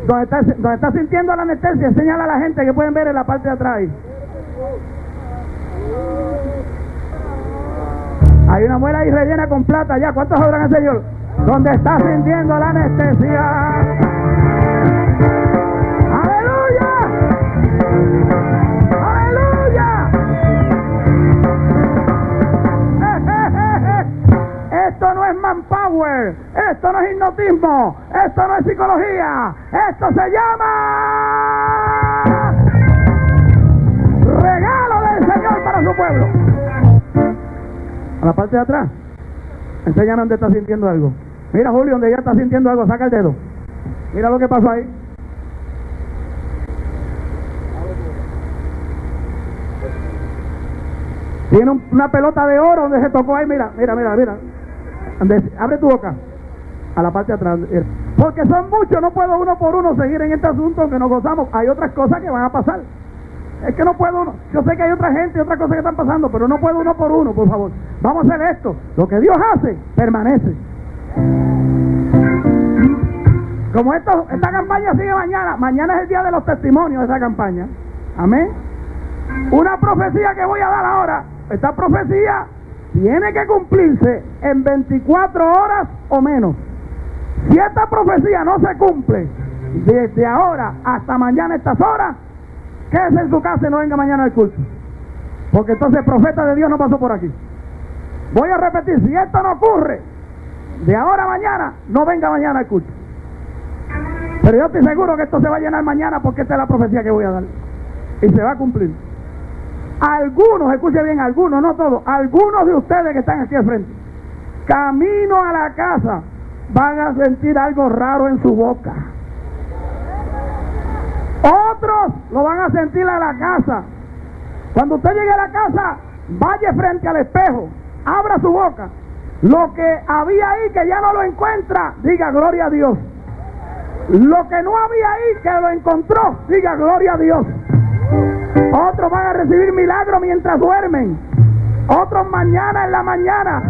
S1: donde está, sintiendo la anestesia, enséñale a la gente que pueden ver en la parte de atrás. Hay una muela ahí rellena con plata ya. ¿Cuántos al Señor? Donde está sintiendo la anestesia. ¡Aleluya! Esto no es hipnotismo, esto no es psicología, esto se llama regalo del Señor para su pueblo. A la parte de atrás. Enséñame dónde está sintiendo algo. Mira, Julio, donde ya está sintiendo algo, saca el dedo. Mira lo que pasó ahí. Tiene un- una pelota de oro donde se tocó ahí. Mira, mira, mira, mira. Abre tu boca. A la parte de atrás. Porque son muchos, no puedo uno por uno seguir en este asunto que nos gozamos. Hay otras cosas que van a pasar. Es que no puedo uno. Yo sé que hay otra gente y otras cosas que están pasando, pero no puedo uno por uno, por favor. Vamos a hacer esto. Lo que Dios hace, permanece. Como esto, esta campaña sigue mañana, mañana es el día de los testimonios de esa campaña. Amén. Una profecía que voy a dar ahora. Esta profecía tiene que cumplirse en 24 horas o menos. Si esta profecía no se cumple desde ahora hasta mañana estas horas, quédese en su casa y no venga mañana al culto. Porque entonces el profeta de Dios no pasó por aquí. Voy a repetir, si esto no ocurre, de ahora a mañana, no venga mañana al culto. Pero yo estoy seguro que esto se va a llenar mañana porque esta es la profecía que voy a dar. Y se va a cumplir. Algunos, escuche bien, algunos, no todos, algunos de ustedes que están aquí al frente, camino a la casa, van a sentir algo raro en su boca. Otros lo van a sentir a la casa. Cuando usted llegue a la casa, vaya frente al espejo, abra su boca. Lo que había ahí que ya no lo encuentra, diga gloria a Dios. Lo que no había ahí que lo encontró, diga gloria a Dios. Otros van a recibir milagros mientras duermen. Otros mañana en la mañana.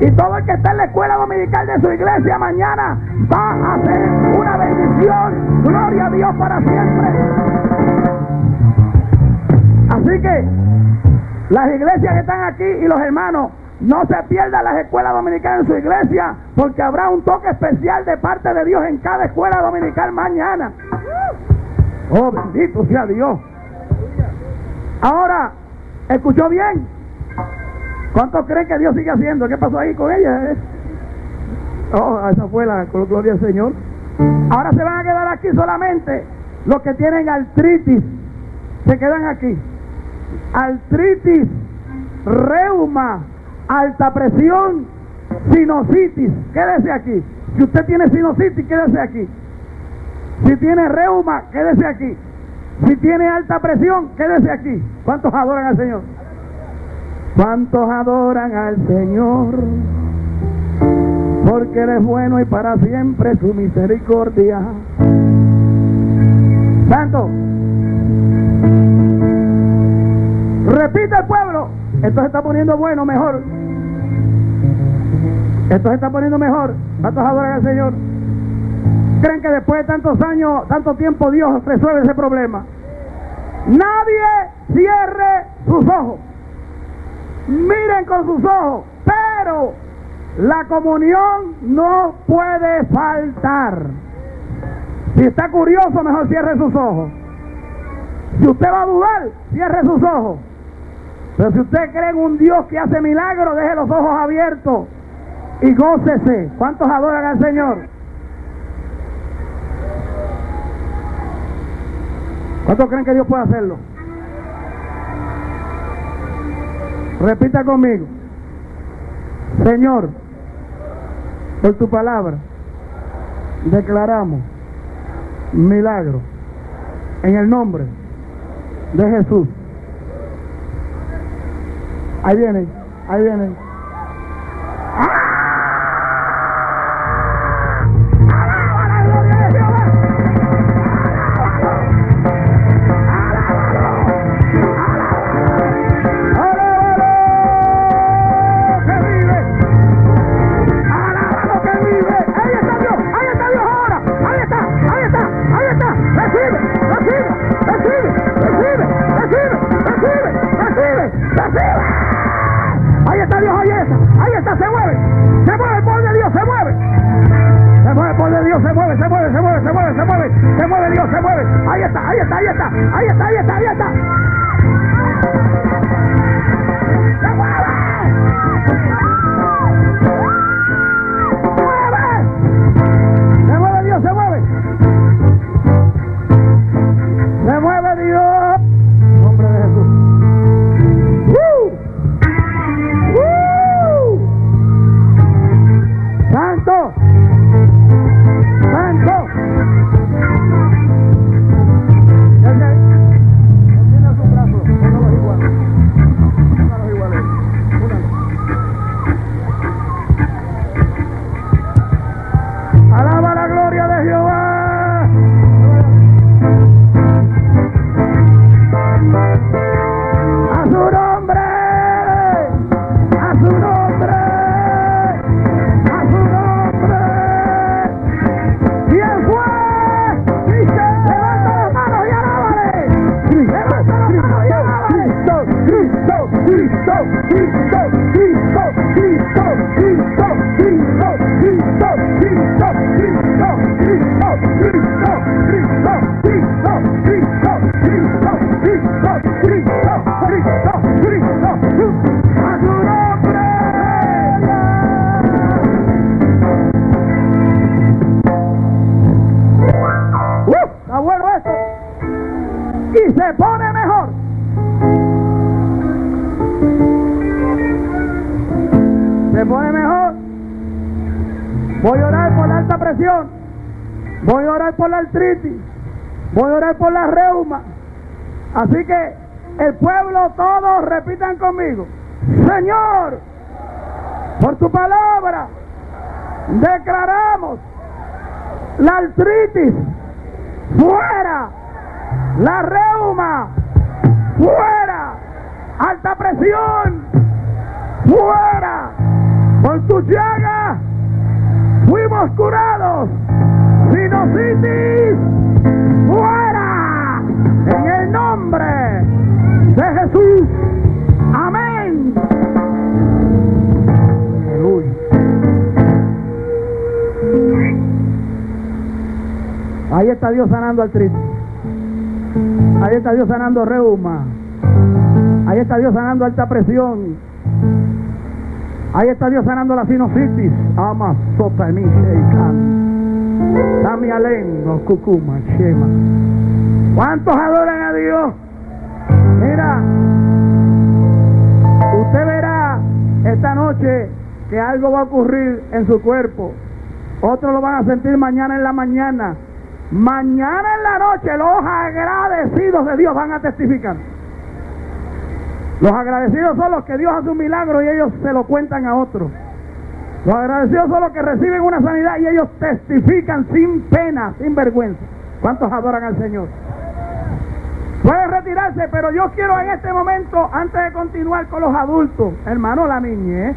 S1: Y todo el que está en la escuela dominical de su iglesia mañana va a ser una bendición. Gloria a Dios para siempre. Así que las iglesias que están aquí y los hermanos, no se pierdan las escuelas dominicales en su iglesia, porque habrá un toque especial de parte de Dios en cada escuela dominical mañana. Oh, bendito sea Dios. Ahora, ¿escuchó bien? ¿Cuántos creen que Dios sigue haciendo? ¿Qué pasó ahí con ella? Oh, esa fue la gloria del Señor. Ahora se van a quedar aquí solamente los que tienen artritis. Se quedan aquí. Artritis, reuma, alta presión, sinusitis. Quédese aquí. Si usted tiene sinusitis, quédese aquí. Si tiene reuma, quédese aquí. Si tiene alta presión, quédese aquí. ¿Cuántos adoran al Señor? ¿Cuántos adoran al Señor? Porque Él es bueno y para siempre su misericordia. Santo. Repite el pueblo. Esto se está poniendo bueno, mejor. Esto se está poniendo mejor. ¿Cuántos adoran al Señor? ¿Creen que después de tantos años, tanto tiempo, Dios resuelve ese problema? Nadie cierre sus ojos. Miren con sus ojos. Pero la comunión no puede faltar. Si está curioso, mejor cierre sus ojos. Si usted va a dudar, cierre sus ojos. Pero si usted cree en un Dios que hace milagros, deje los ojos abiertos y gócese. ¿Cuántos adoran al Señor? ¿Cuántos creen que Dios puede hacerlo? Repita conmigo. Señor, por tu palabra, declaramos milagro en el nombre de Jesús. Ahí viene, ahí viene. Cristo, Señor, por tu palabra declaramos la artritis sanando artritis. Ahí está Dios sanando reuma. Ahí está Dios sanando alta presión. Ahí está Dios sanando la sinusitis. Ama sopa mi sheikan. Dame alengo, cucuma, shema. ¿Cuántos adoran a Dios? Mira, usted verá esta noche que algo va a ocurrir en su cuerpo. Otros lo van a sentir mañana en la mañana. Mañana en la noche los agradecidos de Dios van a testificar. Los agradecidos son los que Dios hace un milagro y ellos se lo cuentan a otros. Los agradecidos son los que reciben una sanidad y ellos testifican sin pena, sin vergüenza. ¿Cuántos adoran al Señor? Puede retirarse, pero yo quiero en este momento, antes de continuar con los adultos, hermano, la niñez,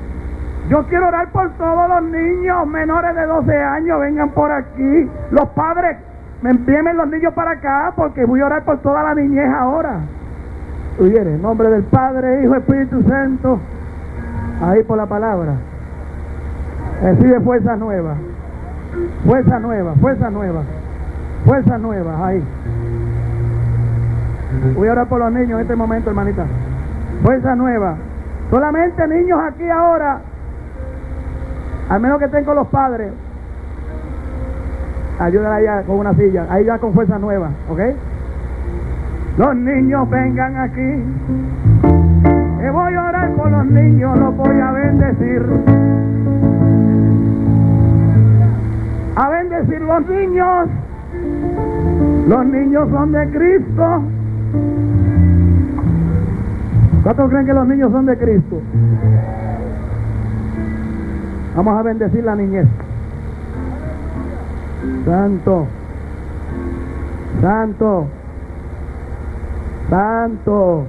S1: yo quiero orar por todos los niños menores de 12 años, vengan por aquí. Los padres, me envíen los niños para acá porque voy a orar por toda la niñez ahora. Oye, en nombre del Padre, Hijo, Espíritu Santo, ahí por la palabra. Recibe fuerza nueva, fuerza nueva, fuerza nueva, fuerza nueva, ahí. Voy a orar por los niños en este momento, hermanita. Fuerza nueva. Solamente niños aquí ahora, al menos que estén con los padres. Ayúdala allá con una silla, ahí ya con fuerza nueva, ¿ok? Los niños vengan aquí. Que voy a orar por los niños, los voy a bendecir. A bendecir los niños. Los niños son de Cristo. ¿Cuántos creen que los niños son de Cristo? Vamos a bendecir la niñez. Santo. Santo. Santo.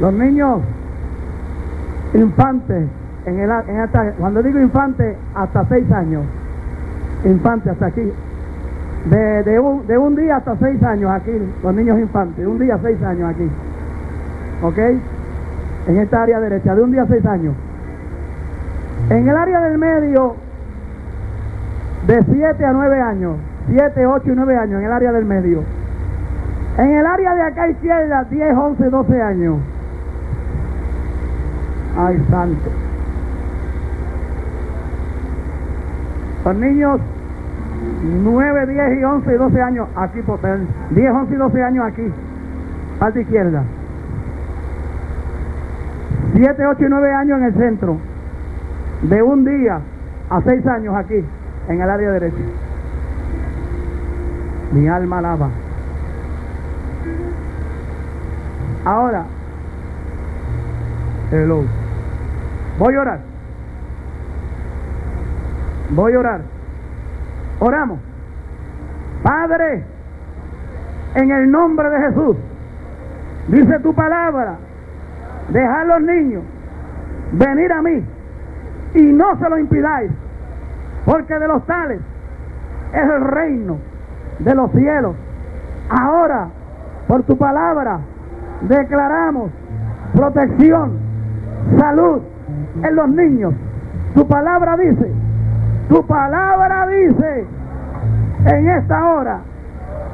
S1: Los niños infantes, en el, en cuando digo infante, hasta seis años. Infante hasta aquí. De, de, un, de un día hasta seis años aquí, los niños infantes. Un día seis años aquí. ¿Ok? En esta área derecha, de un día seis años. En el área del medio, de siete a nueve años. 7, 8 y 9 años en el área del medio. En el área de acá izquierda, 10, 11, 12 años. Ay, santo. Los niños 9, 10 y 11 y 12 años aquí, 10, 11 y 12 años aquí, parte izquierda. 7, 8 y 9 años en el centro. De un día a 6 años aquí, en el área derecha. Mi alma alaba. Ahora, hello. Voy a orar. Voy a orar. Oramos. Padre, en el nombre de Jesús, dice tu palabra, dejar los niños venir a mí y no se lo impidáis, porque de los tales es el reino de los cielos. Ahora, por tu palabra, declaramos protección, salud en los niños. Tu palabra dice, tu palabra dice en esta hora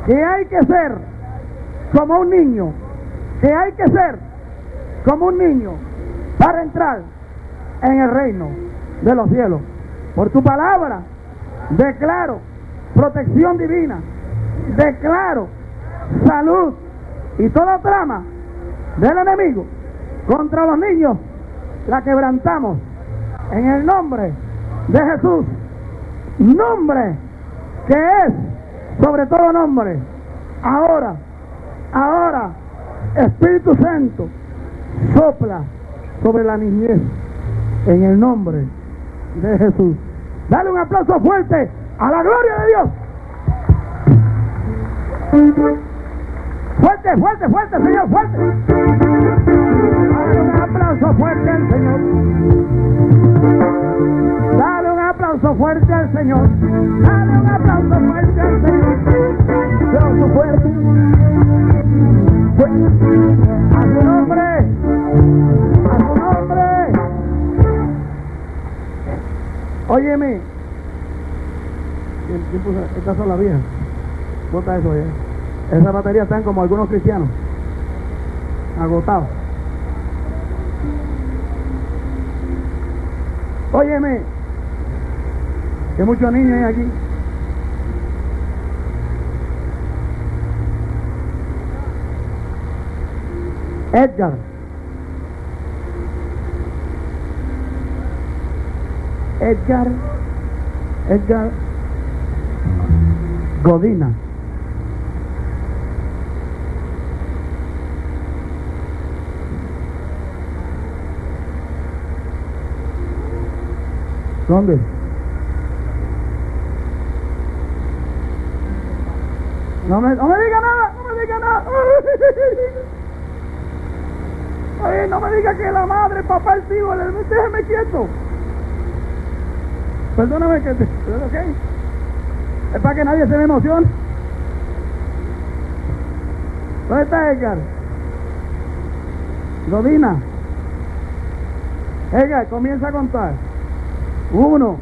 S1: que hay que ser como un niño, que hay que ser como un niño para entrar en el reino de los cielos. Por tu palabra declaro protección divina, declaro salud y toda trama del enemigo contra los niños la quebrantamos En el nombre de Jesús. Nombre que es sobre todo nombre. Ahora, ahora, Espíritu Santo, sopla sobre la niñez en el nombre de Jesús. Dale un aplauso fuerte a la gloria de Dios. Fuerte, fuerte, fuerte, Señor, fuerte. Dale un aplauso fuerte al Señor. Dale un aplauso fuerte al Señor. Dale un aplauso fuerte al Señor. Aplauso fuerte. A su nombre. A su nombre. Óyeme. Estas son las viejas. Bota eso allá. Esas baterías están como algunos cristianos. Agotados. Óyeme. Que muchos niños hay aquí. Edgar. Edgar. Edgar. Godina. ¿Dónde? No me, no me diga nada, no me diga nada. Oye, no me diga que la madre, papá, el tío, el, déjeme quieto. Perdóname que te, ok. Es para que nadie se me emocione. ¿Dónde está Edgar? Godina. Edgar, comienza a contar. Uno,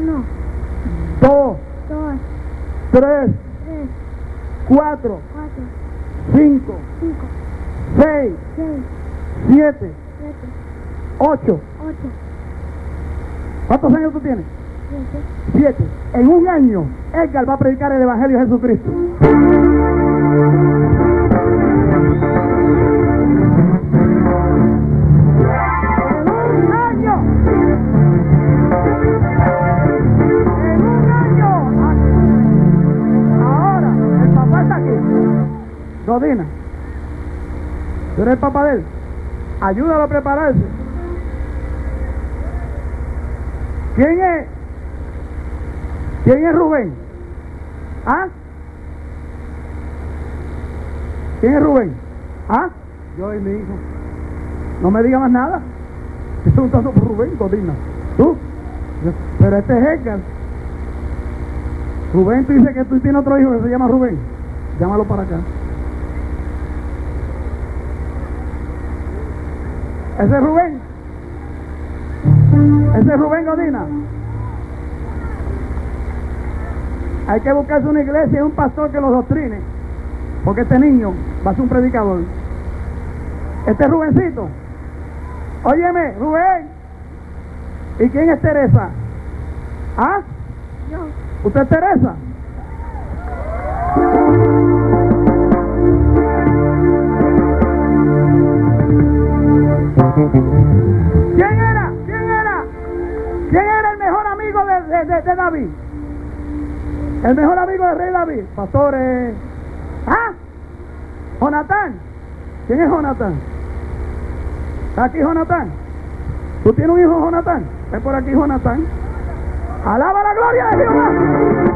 S2: Uno,
S1: dos,
S2: dos,
S1: tres,
S2: tres,
S1: cuatro,
S2: cuatro,
S1: cinco,
S2: cinco,
S1: seis,
S2: seis,
S1: siete,
S2: siete,
S1: ocho.
S2: ocho,
S1: ¿Cuántos años tú tienes?
S2: Siete.
S1: En un año, Edgar va a predicar el Evangelio de Jesucristo. Godina. ¿Tú eres el papá de él? Ayúdalo a prepararse. ¿Quién es? ¿Quién es Rubén? ¿Ah? ¿Quién es Rubén? ¿Ah? Yo y mi hijo. No me diga más nada. Estoy preguntando por Rubén, Godina. ¿Tú? Pero este es Edgar. Rubén, tú dices que tú tienes otro hijo que se llama Rubén. Llámalo para acá. Ese es Rubén. Ese es Rubén Godina. Hay que buscarse una iglesia y un pastor que los doctrine. Porque este niño va a ser un predicador. Este es Rubencito. Óyeme, Rubén. ¿Y quién es Teresa? ¿Ah?
S2: yo,
S1: ¿Usted es Teresa? ¿Quién era? ¿Quién era? ¿Quién era el mejor amigo de, de- de- de David? El mejor amigo del rey David. Pastores. ¿Ah? Jonatán. ¿Quién es Jonatán? ¿Está aquí Jonatán? ¿Tú tienes un hijo Jonatán? Ven por aquí Jonatán. Alaba la gloria de Jehová.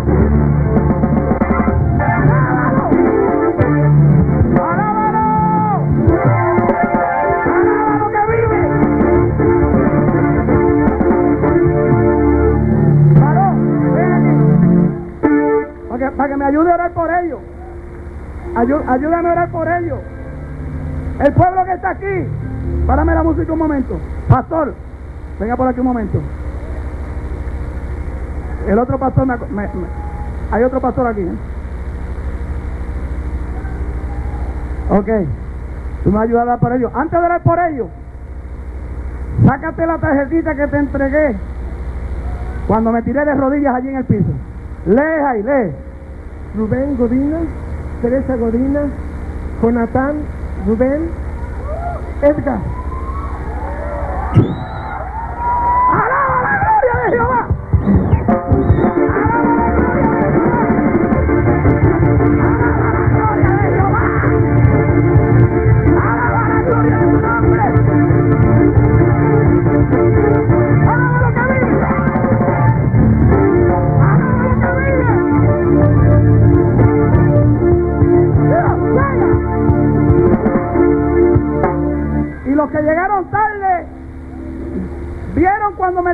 S1: Me ayude a orar por ellos. Ayúdame a orar por ellos. El pueblo que está aquí. Párame la música un momento. Pastor, venga por aquí un momento. El otro pastor, me, hay otro pastor aquí. ¿eh? Ok, tú me vas a por ellos. Antes de orar por ellos, sácate la tarjetita que te entregué cuando me tiré de rodillas allí en el piso. Lee ahí, lee.
S3: Rubén Godina, Teresa Godina, Jonathan, Rubén, Edgar.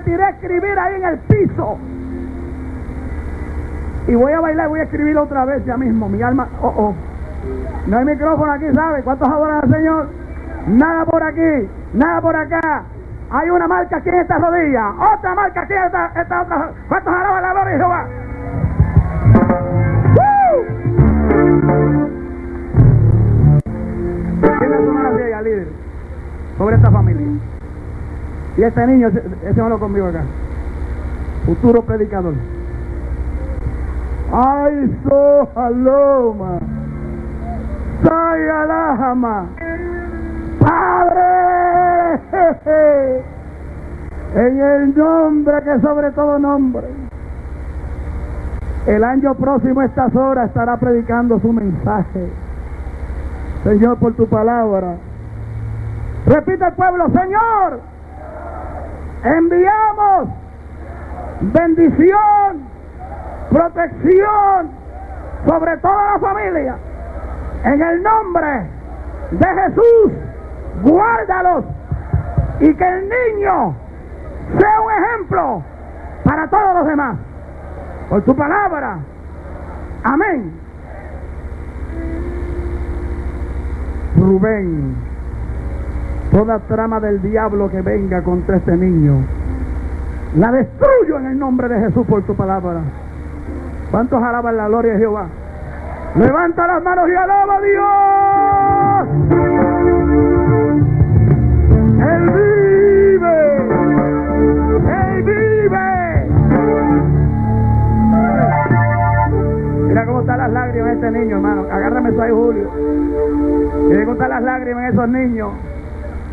S1: Tiré a escribir ahí en el piso. Y voy a bailar, voy a escribir otra vez ya mismo. Mi alma, oh, oh. No hay micrófono aquí, ¿sabe? ¿Cuántos adoran al Señor? Nada por aquí, nada por acá. Hay una marca aquí en esta rodilla, otra marca aquí en esta, esta otra. ¿Cuántos alaban la gloria de Jehová? Tiene su mano líder, sobre esta familia. Y este niño, ese, ese no lo conmigo acá. Futuro predicador. Ay, so. Soy alajama. Padre, en el nombre que sobre todo nombre. El año próximo a estas horas estará predicando su mensaje. Señor, por tu palabra. Repite el pueblo, Señor, enviamos bendición, protección sobre toda la familia. En el nombre de Jesús, guárdalos y que el niño sea un ejemplo para todos los demás. Por tu palabra. Amén. Rubén, toda trama del diablo que venga contra este niño, la destruyo en el nombre de Jesús por tu palabra. ¿Cuántos alaban la gloria de Jehová? Levanta las manos y alaba a Dios. Él vive. Él vive. Mira cómo están las lágrimas de este niño, hermano. Agárrame eso ahí, Julio. Mira cómo están las lágrimas en esos niños.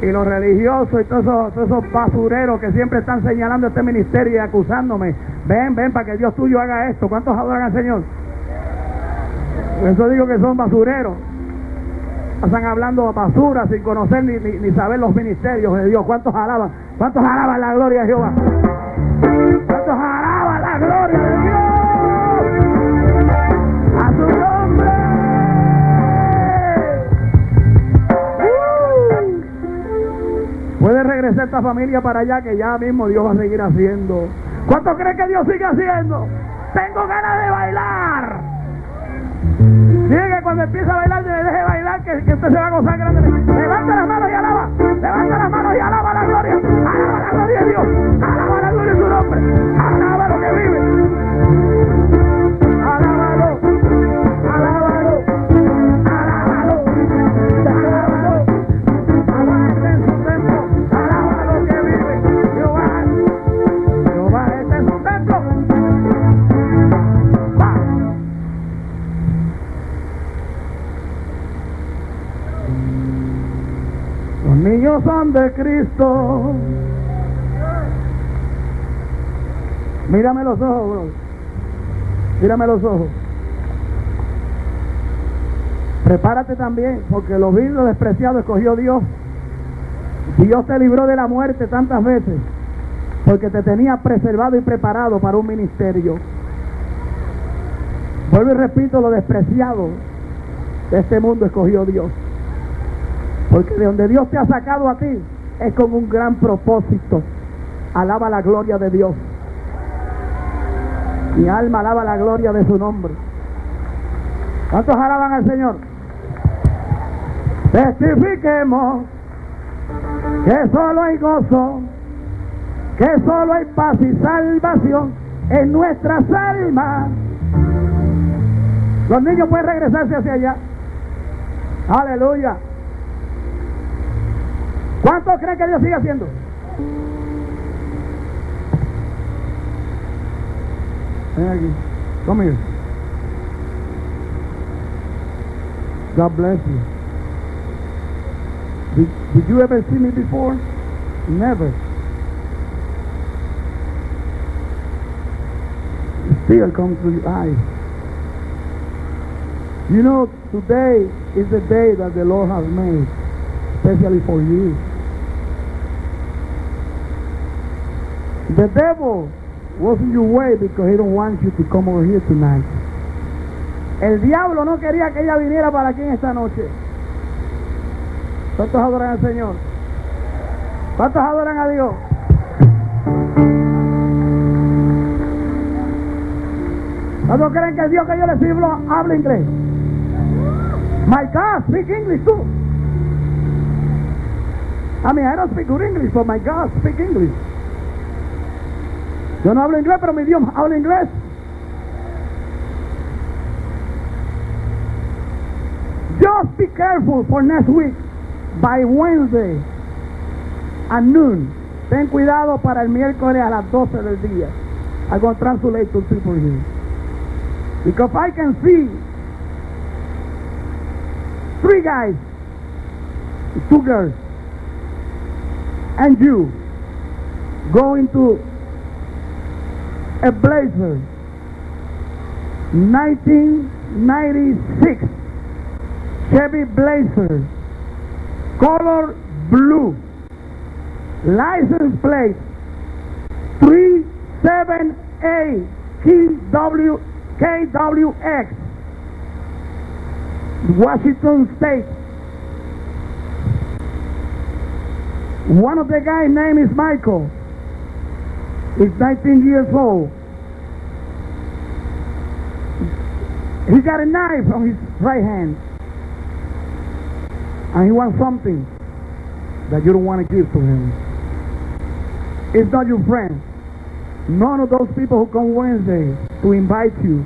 S1: Y los religiosos y todos esos, basureros que siempre están señalando este ministerio y acusándome. Ven, ven, para que Dios tuyo haga esto. ¿Cuántos adoran al Señor? Eso digo que son basureros. Están hablando basura sin conocer ni, ni, ni, saber los ministerios de Dios. ¿Cuántos alaban? ¿Cuántos alaban la gloria de Jehová? ¿Cuántos alaban regresar esta familia para allá que ya mismo Dios va a seguir haciendo. ¿Cuántos creen que Dios sigue haciendo? Tengo ganas de bailar. Diga que cuando empieza a bailar, le deje bailar, que, que usted se va a gozar grande. Levanta las manos y alaba. Levanta las manos y alaba la gloria. Alaba la gloria de Dios. Alaba la gloria de su nombre. Alaba lo que vive. Niños son de Cristo. Mírame los ojos, bro. Mírame los ojos. Prepárate también, porque los vidrios despreciados escogió Dios. Dios te libró de la muerte tantas veces, porque te tenía preservado y preparado para un ministerio. Vuelvo y repito, lo despreciado de este mundo escogió Dios. Porque de donde Dios te ha sacado a ti es con un gran propósito. Alaba la gloria de Dios. Mi alma alaba la gloria de su nombre. ¿Cuántos alaban al Señor? Testifiquemos que solo hay gozo, que solo hay paz y salvación en nuestras almas. Los niños pueden regresarse hacia allá. Aleluya. ¿Cuántos creen que Dios sigue haciendo? Ven aquí. Come here. God bless you. Did, did you ever see me before? Never. Still comes to your eyes. You know, today is the day that the Lord has made, especially for you. The devil was in your way because he don't want you to come over here tonight. El diablo no quería que ella viniera para aquí en esta noche. ¿Cuántos adoran al Señor? ¿Cuántos adoran a Dios? ¿Cuántos creen que Dios que yo les sirvo habla inglés? My God, speak English too. I mean, I don't speak good English, but my God, speak English. Yo no hablo inglés, pero mi Dios habla inglés. Just be careful for next week. By Wednesday at noon. Ten cuidado para el miércoles a las 12 del día. I'm going to translate to people here. Because I can see three guys, two girls, and you going to a Blazer. 1996 Chevy Blazer. Color blue. License plate 37A KW, KWX Washington State. One of the guys name is Michael He's 19 years old. He got a knife on his right hand. And he wants something that you don't want to give to him. It's not your friend. None of those people who come Wednesday to invite you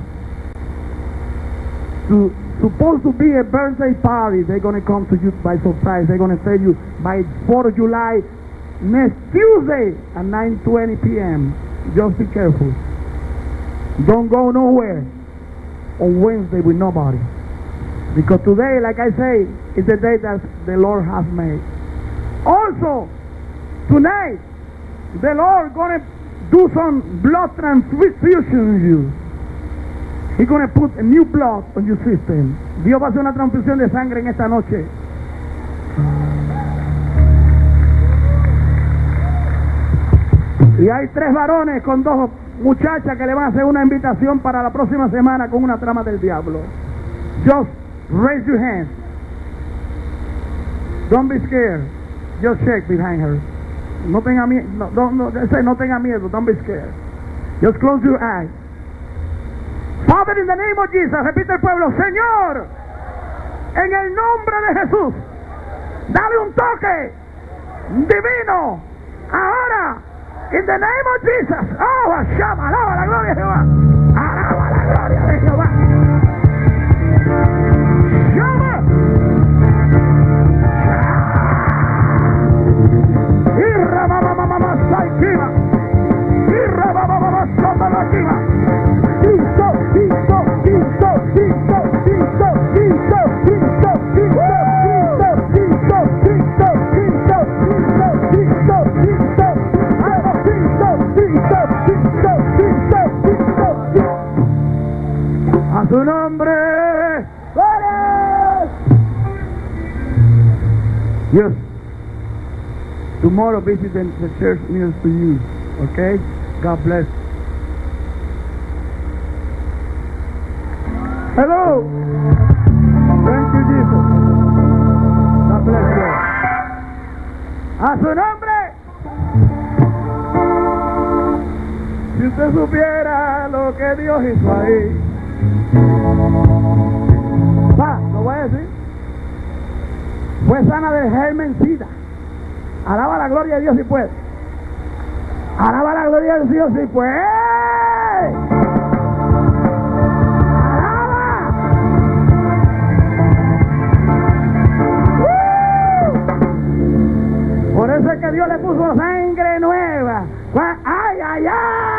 S1: to supposed to be a birthday party, they're gonna come to you by surprise. They're gonna tell you by 4th of July next Tuesday at 9.20 p.m. Just be careful. Don't go nowhere on Wednesday with nobody. Because today, like I say, is the day that the Lord has made. Also, tonight, the Lord gonna do some blood transfusion in you. He's gonna put a new blood on your system. Dios va a hacer una transfusión de sangre en esta noche. Y hay tres varones con dos muchachas que le van a hacer una invitación para la próxima semana con una trama del diablo. Just raise your hands. Don't be scared. Just shake behind her. No tenga miedo. No, no, no, no tenga miedo. Don't be scared. Just close your eyes. Father, in the name of Jesus, repite el pueblo, Señor, en el nombre de Jesús, dale un toque divino ahora In the name of Jesus. Oh, Hashem, alaba la gloria de Jehová. Alaba la gloria de Jehová. Llama. Irra mama mama Yes. Tomorrow visit the church near to you. Okay? God bless. Hello. Thank you, Jesus. God bless you. A su nombre. Si usted supiera lo que Dios hizo ahí. Va, lo voy a decir. Fue sana del germen sida. Alaba la gloria de Dios si puede. Alaba la gloria de Dios si puede. ¡Uh! Por eso es que Dios le puso sangre nueva. ¡Ay, ay, ay!